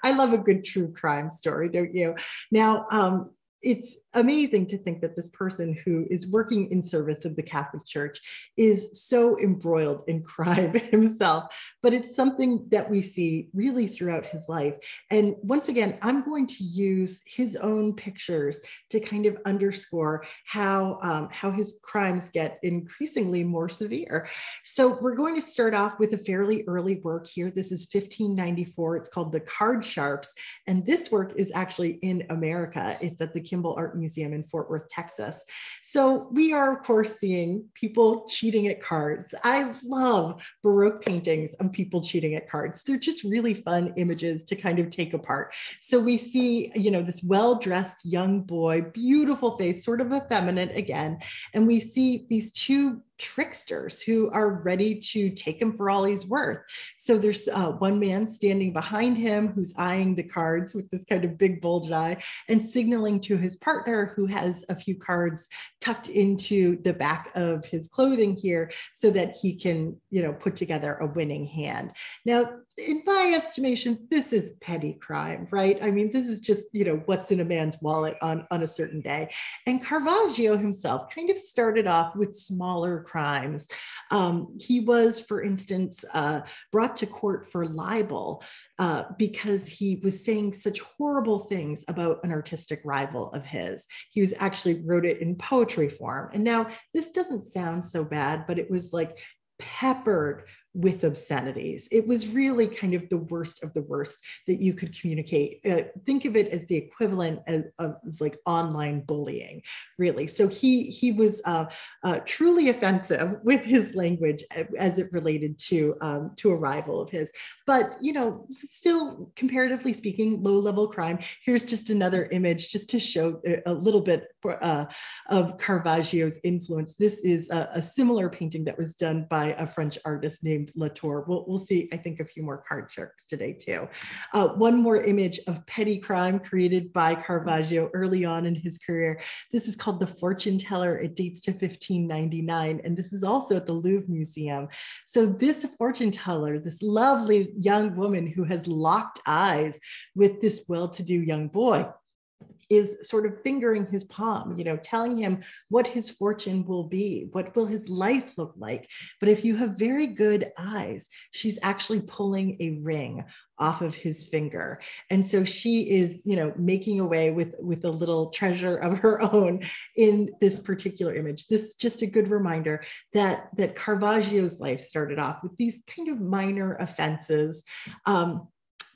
I love a good true crime story, don't you? Now, um, it's amazing to think that this person who is working in service of the Catholic Church is so embroiled in crime himself, but it's something that we see really throughout his life. And once again, I'm going to use his own pictures to kind of underscore how, um, how his crimes get increasingly more severe. So we're going to start off with a fairly early work here. This is 1594. It's called The Card Sharps. And this work is actually in America. It's at the Kimbell Art Museum in Fort Worth, Texas. So we are, of course, seeing people cheating at cards. I love Baroque paintings of people cheating at cards. They're just really fun images to kind of take apart. So we see, you know, this well-dressed young boy, beautiful face, sort of effeminate again. And we see these two tricksters who are ready to take him for all he's worth. So there's uh, one man standing behind him who's eyeing the cards with this kind of big bulge eye and signaling to his partner who has a few cards tucked into the back of his clothing here so that he can, you know, put together a winning hand. Now, in my estimation, this is petty crime, right? I mean, this is just, you know, what's in a man's wallet on, on a certain day. And Caravaggio himself kind of started off with smaller crimes. Um, he was, for instance, uh, brought to court for libel uh, because he was saying such horrible things about an artistic rival of his. He was actually wrote it in poetry form. And now this doesn't sound so bad, but it was like peppered with obscenities. It was really kind of the worst of the worst that you could communicate. Uh, think of it as the equivalent of, of like online bullying, really. So he he was uh, uh, truly offensive with his language as it related to um, to a rival of his. But you know, still comparatively speaking, low level crime. Here's just another image just to show a, little bit for, uh, of Caravaggio's influence. This is a, a similar painting that was done by a French artist named Latour. We'll, we'll see, I think, a few more card tricks today too. Uh, one more image of petty crime created by Caravaggio early on in his career. This is called The Fortune Teller. It dates to 1599, and this is also at the Louvre Museum. So this fortune teller, this lovely young woman who has locked eyes with this well-to-do young boy, is sort of fingering his palm, you know, telling him what his fortune will be, what will his life look like. But if you have very good eyes, she's actually pulling a ring off of his finger. And so she is you know making away with with a little treasure of her own in this particular image. This is just a good reminder that that caravaggio's life started off with these kind of minor offenses. Um,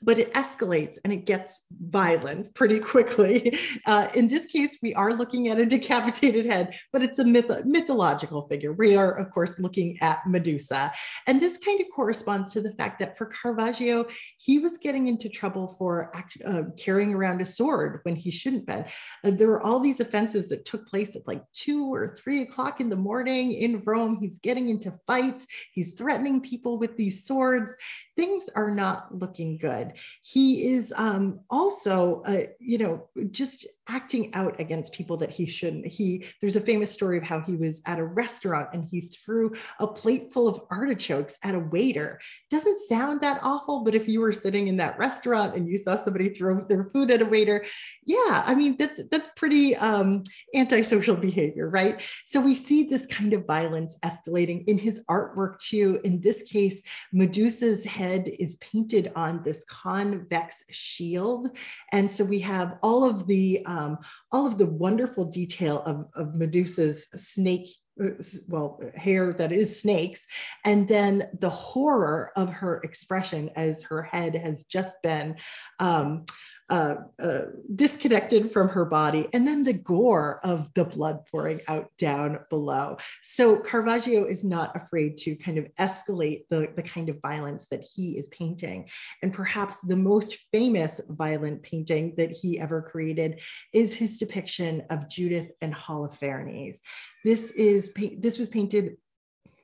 but it escalates and it gets violent pretty quickly. Uh, in this case, we are looking at a decapitated head, but it's a myth mythological figure. We are, of course, looking at Medusa. And this kind of corresponds to the fact that for Caravaggio, he was getting into trouble for uh, carrying around a sword when he shouldn't been. Uh, there were all these offenses that took place at like two or three o'clock in the morning in Rome. He's getting into fights, he's threatening people with these swords. Things are not looking good. He is um, also, uh, you know, just acting out against people that he shouldn't. He there's a famous story of how he was at a restaurant and he threw a plate full of artichokes at a waiter. Doesn't sound that awful, but if you were sitting in that restaurant and you saw somebody throw their food at a waiter, yeah, I mean that's that's pretty um, antisocial behavior, right? So we see this kind of violence escalating in his artwork too. In this case, Medusa's head is painted on this convex shield, and so we have all of the um, all of the wonderful detail of, of Medusa's snake uh, well hair that is snakes and then the horror of her expression as her head has just been um, uh, uh, disconnected from her body, and then the gore of the blood pouring out down below. So Caravaggio is not afraid to kind of escalate the, the kind of violence that he is painting. And perhaps the most famous violent painting that he ever created is his depiction of Judith and Holofernes. This is this was painted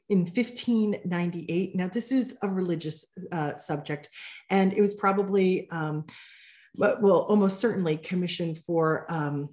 in 1598. Now, this is a religious uh, subject, and it was probably um, but will almost certainly commissioned for um,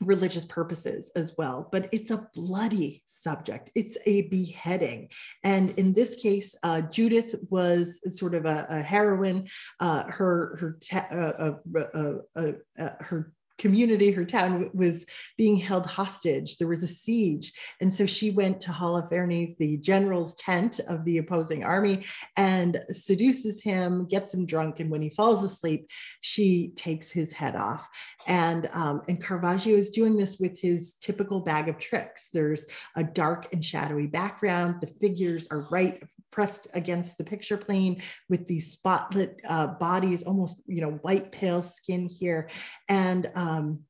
religious purposes as well. But it's a bloody subject. It's a beheading, and in this case, uh, Judith was sort of a, a heroine. Uh, her her uh, uh, uh, uh her community, her town was being held hostage. There was a siege. And so she went to Holofernes, the general's tent of the opposing army, and seduces him, gets him drunk. And when he falls asleep, she takes his head off. And, um, and Caravaggio is doing this with his typical bag of tricks. There's a dark and shadowy background. The figures are right pressed against the picture plane with these spotlit uh, bodies, almost, you know, white pale skin here. And um,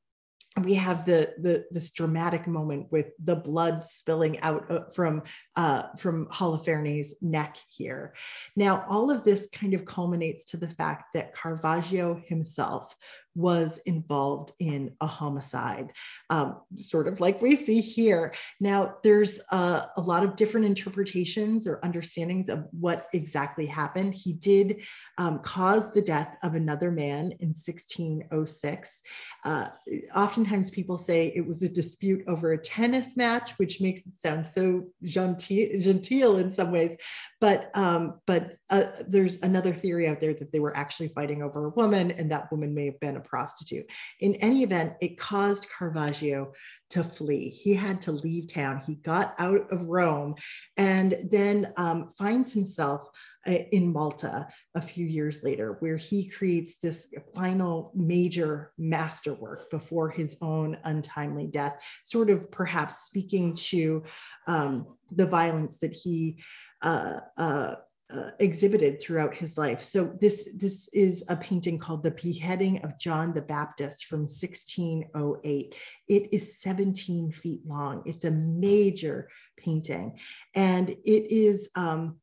we have the, the this dramatic moment with the blood spilling out uh, from uh, from Holofernes' neck here. Now, all of this kind of culminates to the fact that Caravaggio himself was involved in a homicide, um, sort of like we see here. Now, there's a, a, lot of different interpretations or understandings of what exactly happened. He did um, cause the death of another man in 1606. Uh, oftentimes, people say it was a dispute over a tennis match, which makes it sound so genteel, genteel in some ways. But um, but uh, there's another theory out there that they were actually fighting over a woman, and that woman may have been prostitute. In any event, it caused Caravaggio to flee. He had to leave town. He got out of Rome and then um, finds himself uh, in Malta a few years later, where he creates this final major masterwork before his own untimely death, sort of perhaps speaking to um, the violence that he uh, uh, uh, exhibited throughout his life. So this this is a painting called "The Beheading of John the Baptist" from 1608. It is 17 feet long. It's a major painting, and it is. Um,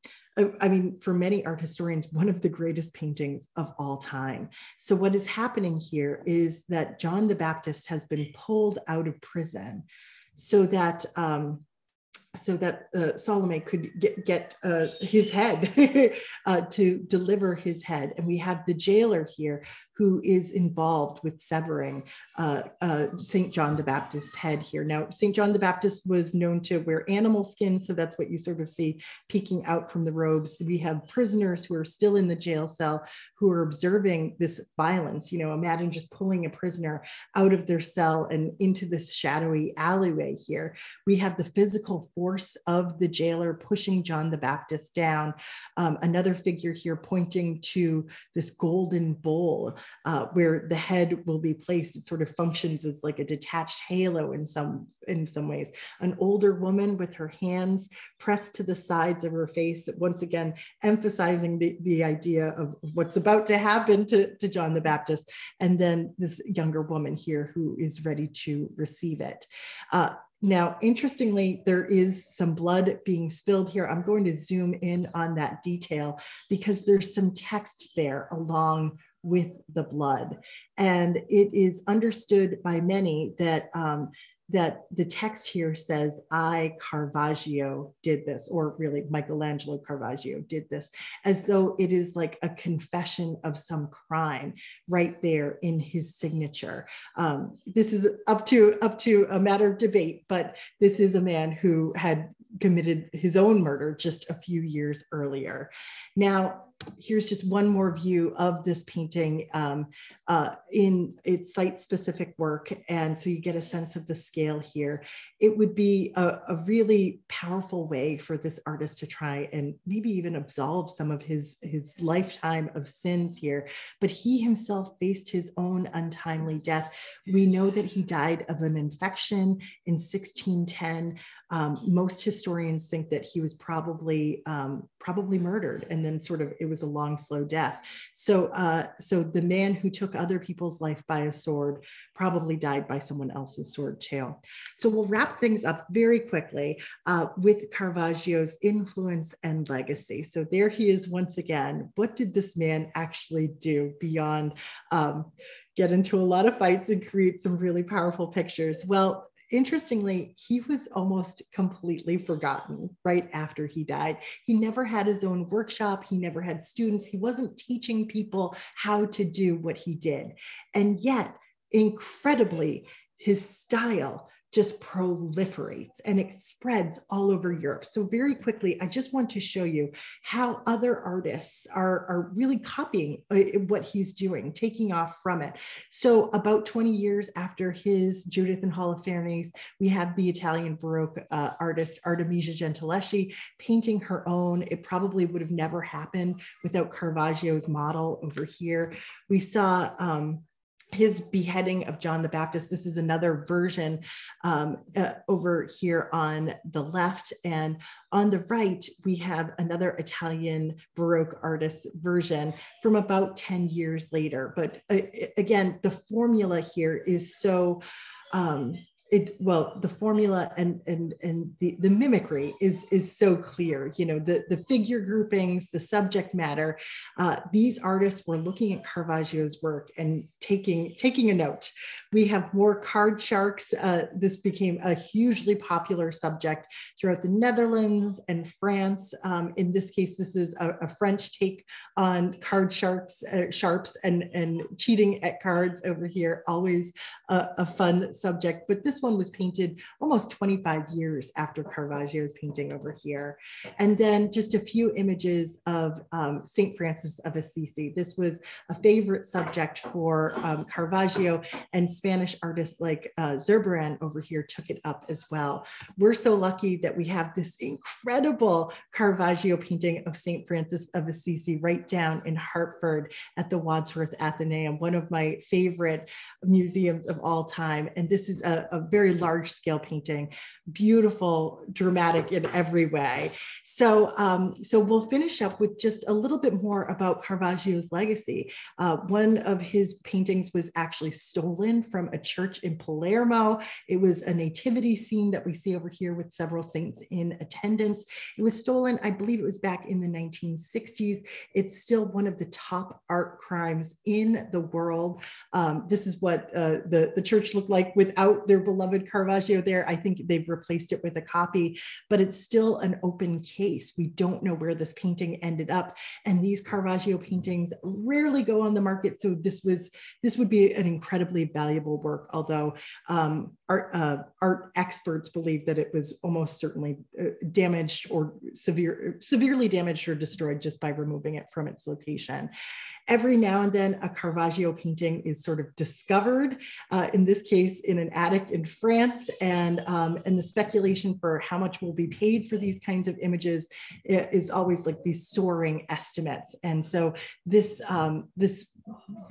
I mean, for many art historians, one of the greatest paintings of all time. So, what is happening here is that John the Baptist has been pulled out of prison so that um, so that uh, Salome could get, get uh, his head uh, to deliver his head. And we have the jailer here who is involved with severing uh, uh, St. John the Baptist's head here. Now, St. John the Baptist was known to wear animal skin, so that's what you sort of see peeking out from the robes. We have prisoners who are still in the jail cell who are observing this violence. You know, imagine just pulling a prisoner out of their cell and into this shadowy alleyway here. We have the physical force of the jailer pushing John the Baptist down. Um, another figure here pointing to this golden bowl uh, where the head will be placed. It sort of functions as like a detached halo in some in some ways. An older woman with her hands pressed to the sides of her face, once again emphasizing the, the idea of what's about to happen to, to John the Baptist. And then this younger woman here who is ready to receive it. Uh, now, interestingly, there is some blood being spilled here. I'm going to zoom in on that detail because there's some text there along with the blood. And it is understood by many that um, that the text here says, I, Caravaggio, did this, or really Michelangelo Caravaggio did this, as though it is like a confession of some crime right there in his signature. Um, this is up to up to a matter of debate, but this is a man who had committed his own murder just a few years earlier. Now, here's just one more view of this painting um, uh, in its site-specific work. And so you get a sense of the scale here. It would be a, a, really powerful way for this artist to try and maybe even absolve some of his, his lifetime of sins here. But he himself faced his own untimely death. We know that he died of an infection in 1610. Um, most historians think that he was probably um, probably murdered and then sort of it was a long slow death. So uh, so the man who took other people's life by a sword probably died by someone else's sword too. So we'll wrap things up very quickly uh, with caravaggio's influence and legacy. So there he is once again. What did this man actually do beyond um, get into a lot of fights and create some really powerful pictures? Well interestingly, he was almost completely forgotten right after he died. He never had his own workshop, he never had students, he wasn't teaching people how to do what he did. And yet, incredibly, his style just proliferates and it spreads all over Europe. So, very quickly, I just want to show you how other artists are, are really copying uh, what he's doing, taking off from it. So, about 20 years after his Judith and Holofernes, we have the Italian Baroque uh, artist Artemisia Gentileschi painting her own. It probably would have never happened without Caravaggio's model over here. We saw um, his beheading of John the Baptist. This is another version um, uh, over here on the left. And on the right, we have another Italian Baroque artist version from about 10 years later. But uh, again, the formula here is so um, it well the formula and and and the the mimicry is is so clear you know the the figure groupings the subject matter. Uh, these artists were looking at caravaggio's work and taking taking a note. We have more card sharks uh, this became a hugely popular subject throughout the netherlands and france. Um, in this case this is a, a french take on card sharks uh, sharps and and cheating at cards over here. Always a, a fun subject. But this one was painted almost 25 years after Caravaggio's painting over here. And then just a few images of um, St. Francis of Assisi. This was a favorite subject for um, Caravaggio and Spanish artists like uh, Zurbarán over here took it up as well. We're so lucky that we have this incredible Caravaggio painting of St. Francis of Assisi right down in Hartford at the Wadsworth Atheneum, one of my favorite museums of all time. And this is a, a very large scale painting, beautiful, dramatic in every way. So, um, so we'll finish up with just a little bit more about Caravaggio's legacy. Uh, one of his paintings was actually stolen from a church in Palermo. It was a nativity scene that we see over here with several saints in attendance. It was stolen, I believe it was back in the 1960s. It's still one of the top art crimes in the world. Um, this is what uh, the, the church looked like without their beloved Caravaggio there. I think they've replaced it with a copy, but it's still an open case. We don't know where this painting ended up. And these Caravaggio paintings rarely go on the market. So this was, this would be an incredibly valuable work, although um, art, uh, art experts believe that it was almost certainly uh, damaged or severe, severely damaged or destroyed just by removing it from its location. Every now and then a Caravaggio painting is sort of discovered, uh, in this case in an attic in France, and, um, and the speculation for how much will be paid for these kinds of images is always like these soaring estimates. And so this, um, this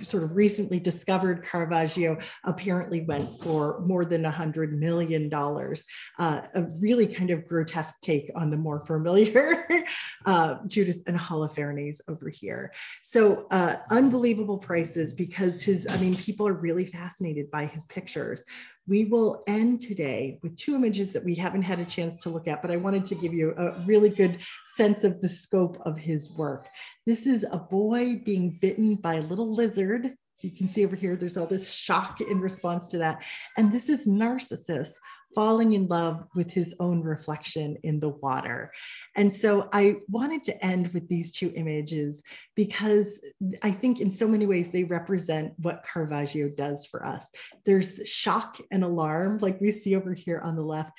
sort of recently discovered Caravaggio apparently went for more than a $100 million, uh, a really kind of grotesque take on the more familiar uh, Judith and Holofernes over here. So uh, unbelievable prices because his, I mean, people are really fascinated by his pictures. We will end today with two images that we haven't had a chance to look at, but I wanted to give you a really good sense of the scope of his work. This is a boy being bitten by a little lizard. So you can see over here, there's all this shock in response to that. And this is Narcissus falling in love with his own reflection in the water. And so I wanted to end with these two images because I think in so many ways they represent what Caravaggio does for us. There's shock and alarm, like we see over here on the left.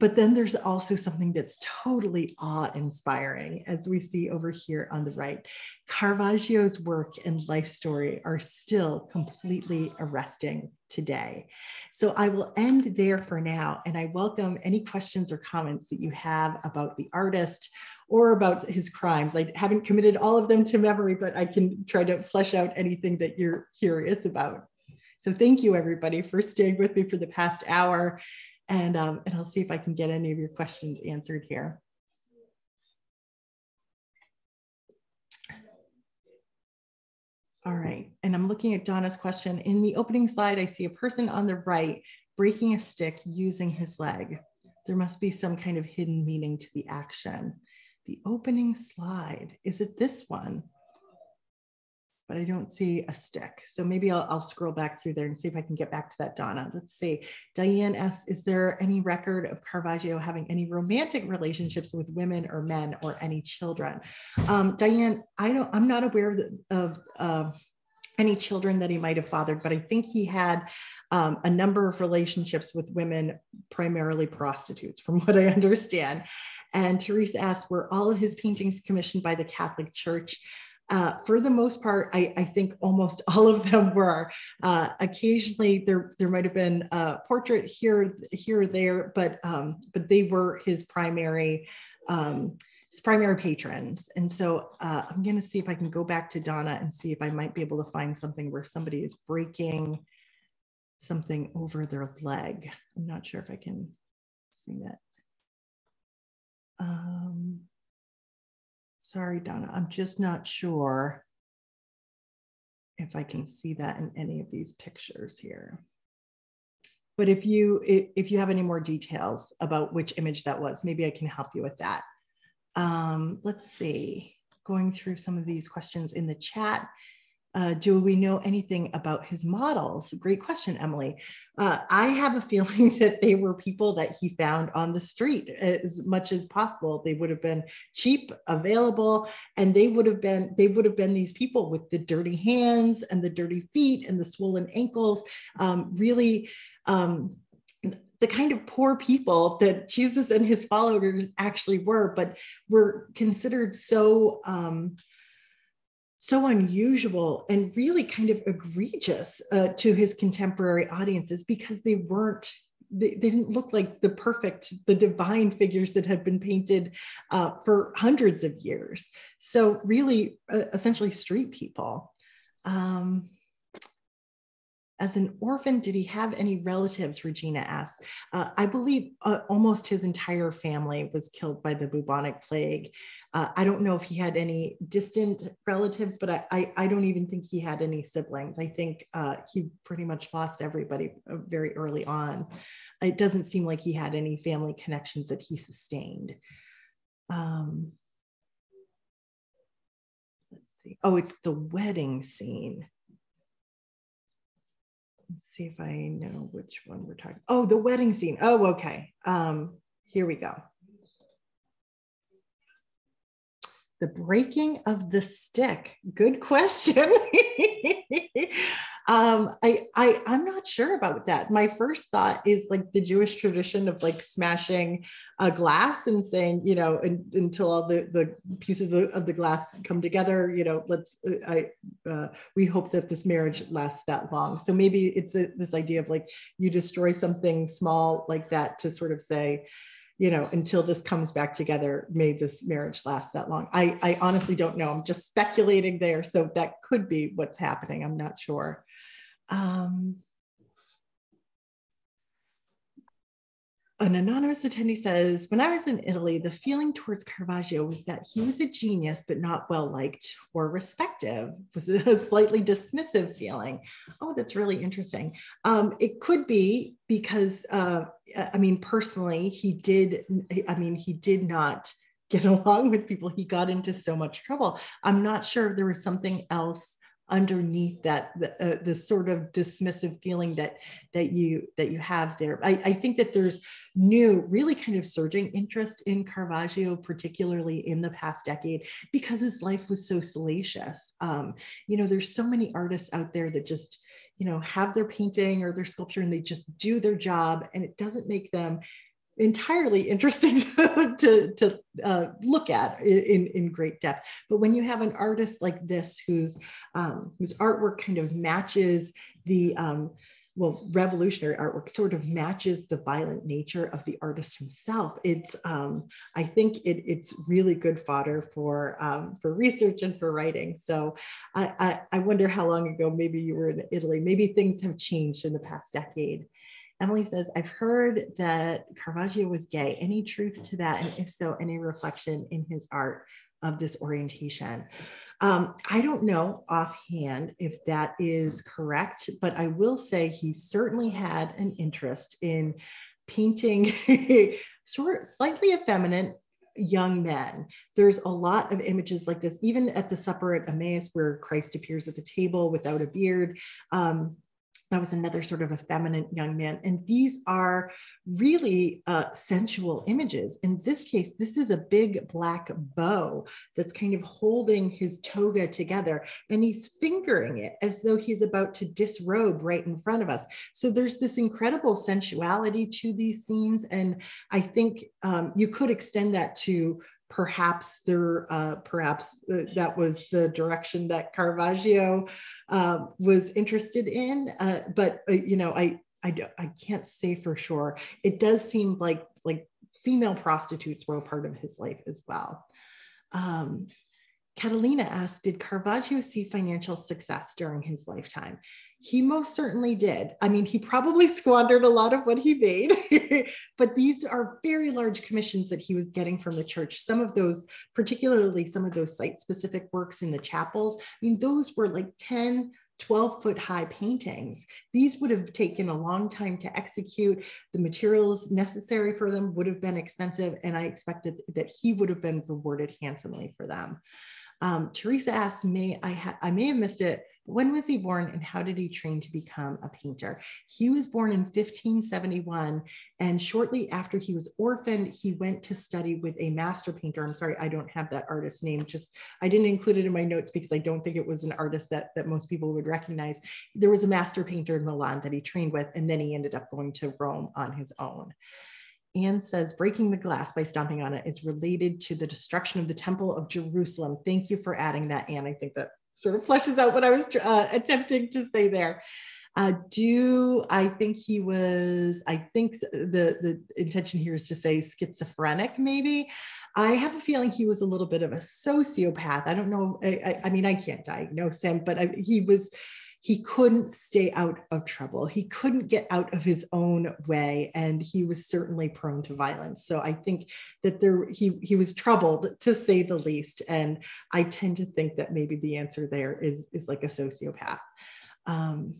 But then there's also something that's totally awe inspiring, as we see over here on the right. Caravaggio's work and life story are still completely arresting today. So I will end there for now, and I welcome any questions or comments that you have about the artist or about his crimes. I haven't committed all of them to memory, but I can try to flesh out anything that you're curious about. So thank you everybody for staying with me for the past hour and, um, and I'll see if I can get any of your questions answered here. All right, and I'm looking at Donna's question. In the opening slide, I see a person on the right breaking a stick using his leg. There must be some kind of hidden meaning to the action. The opening slide, is it this one? But I don't see a stick. So maybe I'll, I'll, scroll back through there and see if I can get back to that, Donna. Let's see. Diane asks, is there any record of Caravaggio having any romantic relationships with women or men or any children? Um, Diane, I don't, I'm not aware of, of uh, any children that he might have fathered, but I think he had um, a number of relationships with women, primarily prostitutes, from what I understand. And Teresa asked, were all of his paintings commissioned by the Catholic Church? Uh, for the most part, I, I, think almost all of them were. Uh, occasionally, there there might have been a portrait here here or there, but um, but they were his primary um, his primary patrons. And so uh, I'm going to see if I can go back to Donna and see if I might be able to find something where somebody is breaking something over their leg. I'm not sure if I can see that. Um, Sorry, Donna, I'm just not sure if I can see that in any of these pictures here. But if you if you have any more details about which image that was, maybe I can help you with that. Um, let's see, going through some of these questions in the chat. Uh, do we know anything about his models? Great question, Emily. Uh, I have a feeling that they were people that he found on the street as much as possible. They would have been cheap, available, and they would have been they would have been these people with the dirty hands and the dirty feet and the swollen ankles. Um, really. Um, the kind of poor people that Jesus and his followers actually were, but were considered so um, so unusual and really kind of egregious uh, to his contemporary audiences because they weren't they, they, didn't look like the perfect the divine figures that had been painted uh, for hundreds of years. So really uh, essentially street people. Um, as an orphan, did he have any relatives? Regina asks. Uh, I believe uh, almost his entire family was killed by the bubonic plague. Uh, I don't know if he had any distant relatives, but I, I, I don't even think he had any siblings. I think uh, he pretty much lost everybody uh, very early on. It doesn't seem like he had any family connections that he sustained. Um, let's see. Oh, it's the wedding scene. Let's see if I know which one we're talking. Oh, the wedding scene. Oh, okay. Um, here we go. The breaking of the stick. Good question. um, I, I, I'm not sure about that. My first thought is like the Jewish tradition of like smashing a glass and saying, you know, in, until all the, the pieces of the, of the, glass come together, you know, let's, uh, I, uh, we hope that this marriage lasts that long. So maybe it's a, this idea of like you destroy something small like that to sort of say, you know, until this comes back together, may this marriage last that long? I, I honestly don't know. I'm just speculating there. So that could be what's happening. I'm not sure. Um, an anonymous attendee says, when I was in Italy, the feeling towards Caravaggio was that he was a genius, but not well liked or respected. Was a slightly dismissive feeling. Oh, that's really interesting. Um, it could be because, uh, I mean, personally, he did. I mean, he did not get along with people. He got into so much trouble. I'm not sure if there was something else underneath that the, uh, the sort of dismissive feeling that that you that you have there. I, I think that there's new really kind of surging interest in caravaggio particularly in the past decade because his life was so salacious. Um, you know there's so many artists out there that just you know have their painting or their sculpture and they just do their job and it doesn't make them entirely interesting to, to, to uh, look at in, in great depth. But when you have an artist like this, whose um, whose artwork kind of matches the um, well, revolutionary artwork sort of matches the violent nature of the artist himself. It's, um, I think it, it's really good fodder for um, for research and for writing. So I, I, I wonder how long ago maybe you were in Italy. Maybe things have changed in the past decade. Emily says, I've heard that Caravaggio was gay. Any truth to that? And if so, any reflection in his art of this orientation? Um, I don't know offhand if that is correct, but I will say he certainly had an interest in painting sort slightly effeminate young men. There's a lot of images like this, even at the supper at Emmaus, where Christ appears at the table without a beard. Um, that was another sort of effeminate young man. And these are really uh, sensual images. In this case, this is a big black bow that's kind of holding his toga together, and he's fingering it as though he's about to disrobe right in front of us. So there's this incredible sensuality to these scenes. And I think um, you could extend that to perhaps there uh, perhaps uh, that was the direction that Caravaggio uh, was interested in uh, but uh, you know I, I I can't say for sure it does seem like like female prostitutes were a part of his life as well um, Catalina asked, did Caravaggio see financial success during his lifetime? He most certainly did. I mean, he probably squandered a lot of what he made, but these are very large commissions that he was getting from the church. Some of those, particularly some of those site specific works in the chapels, I mean, those were like 10, 12 foot high paintings. These would have taken a long time to execute. The materials necessary for them would have been expensive, and I expected that he would have been rewarded handsomely for them. Um, Teresa asks, may I, ha- I may have missed it, when was he born and how did he train to become a painter? He was born in 1571, and shortly after he was orphaned, he went to study with a master painter. I'm sorry, I don't have that artist's name. Just I didn't include it in my notes because I don't think it was an artist that, that most people would recognize. There was a master painter in Milan that he trained with, and then he ended up going to Rome on his own. Anne says breaking the glass by stomping on it is related to the destruction of the temple of Jerusalem. Thank you for adding that, Anne. I think that sort of fleshes out what I was uh, attempting to say there. Uh, do I think he was? I think the the intention here is to say schizophrenic. Maybe I have a feeling he was a little bit of a sociopath. I don't know. I, I, I mean, I can't diagnose him, but I, he was he couldn't stay out of trouble. He couldn't get out of his own way, and he was certainly prone to violence. So I think that there he he was troubled to say the least. And I tend to think that maybe the answer there is is like a sociopath. Um,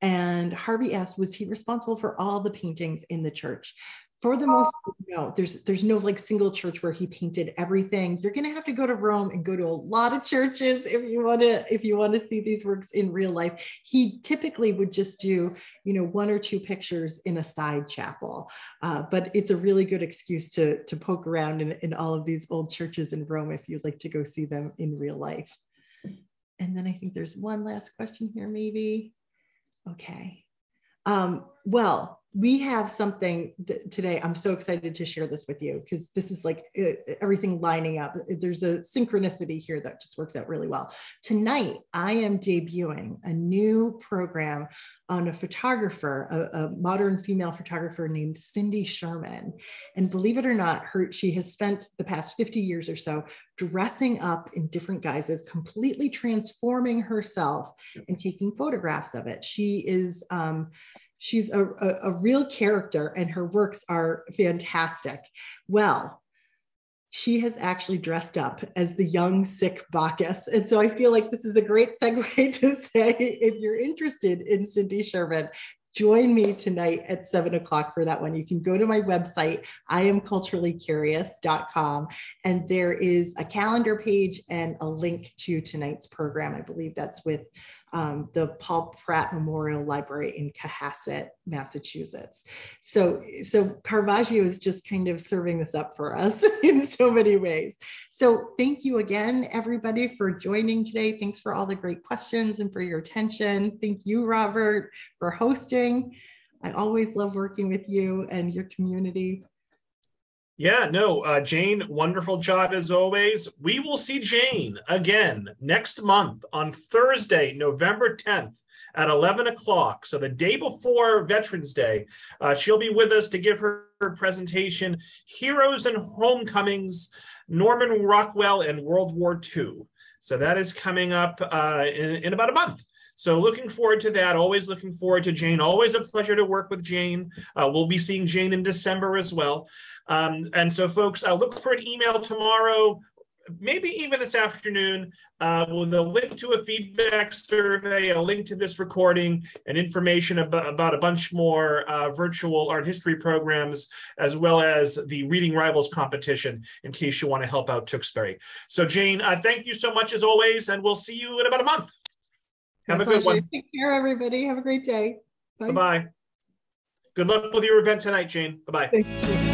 and Harvey asked, was he responsible for all the paintings in the church? For the most part, no, there's there's no like single church where he painted everything. You're gonna have to go to Rome and go to a lot of churches if you want to if you want to see these works in real life. He typically would just do you know one or two pictures in a side chapel, uh, but it's a really good excuse to to poke around in, in all of these old churches in Rome if you'd like to go see them in real life. And then I think there's one last question here, maybe. Okay. Um, well, we have something th- today. I'm so excited to share this with you because this is like uh, everything lining up. There's a synchronicity here that just works out really well. Tonight, I am debuting a new program on a photographer, a, a modern female photographer named Cindy Sherman. And believe it or not, her she has spent the past 50 years or so dressing up in different guises, completely transforming herself and taking photographs of it. She is um, she's a, a, a real character and her works are fantastic. Well, she has actually dressed up as the young sick Bacchus. And so I feel like this is a great segue to say if you're interested in Cindy Sherman, join me tonight at seven o'clock for that one. You can go to my website, iamculturallycurious.com, and there is a calendar page and a link to tonight's program. I believe that's with um, the Paul Pratt Memorial Library in Cohasset, Massachusetts. So, so Caravaggio is just kind of serving this up for us in so many ways. So thank you again, everybody, for joining today. Thanks for all the great questions and for your attention. Thank you, Robert, for hosting. I always love working with you and your community. Yeah, no, uh, Jane, wonderful job as always. We will see Jane again next month on Thursday, November 10th at 11 o'clock. So the day before Veterans Day, uh, she'll be with us to give her, her presentation, Heroes and Homecomings, Norman Rockwell and World War II. So that is coming up uh, in, in about a month. So looking forward to that. Always looking forward to Jane. Always a pleasure to work with Jane. Uh, we'll be seeing Jane in December as well. Um, and so, folks, I'll look for an email tomorrow, maybe even this afternoon, uh, with a link to a feedback survey, a link to this recording, and information about, about a bunch more uh, virtual art history programs, as well as the Reading Rivals competition, in case you want to help out Tewksbury. So, Jane, uh, thank you so much as always, and we'll see you in about a month. Have My a pleasure. good one. Take care, everybody. Have a great day. Bye bye. Good luck with your event tonight, Jane. Bye bye.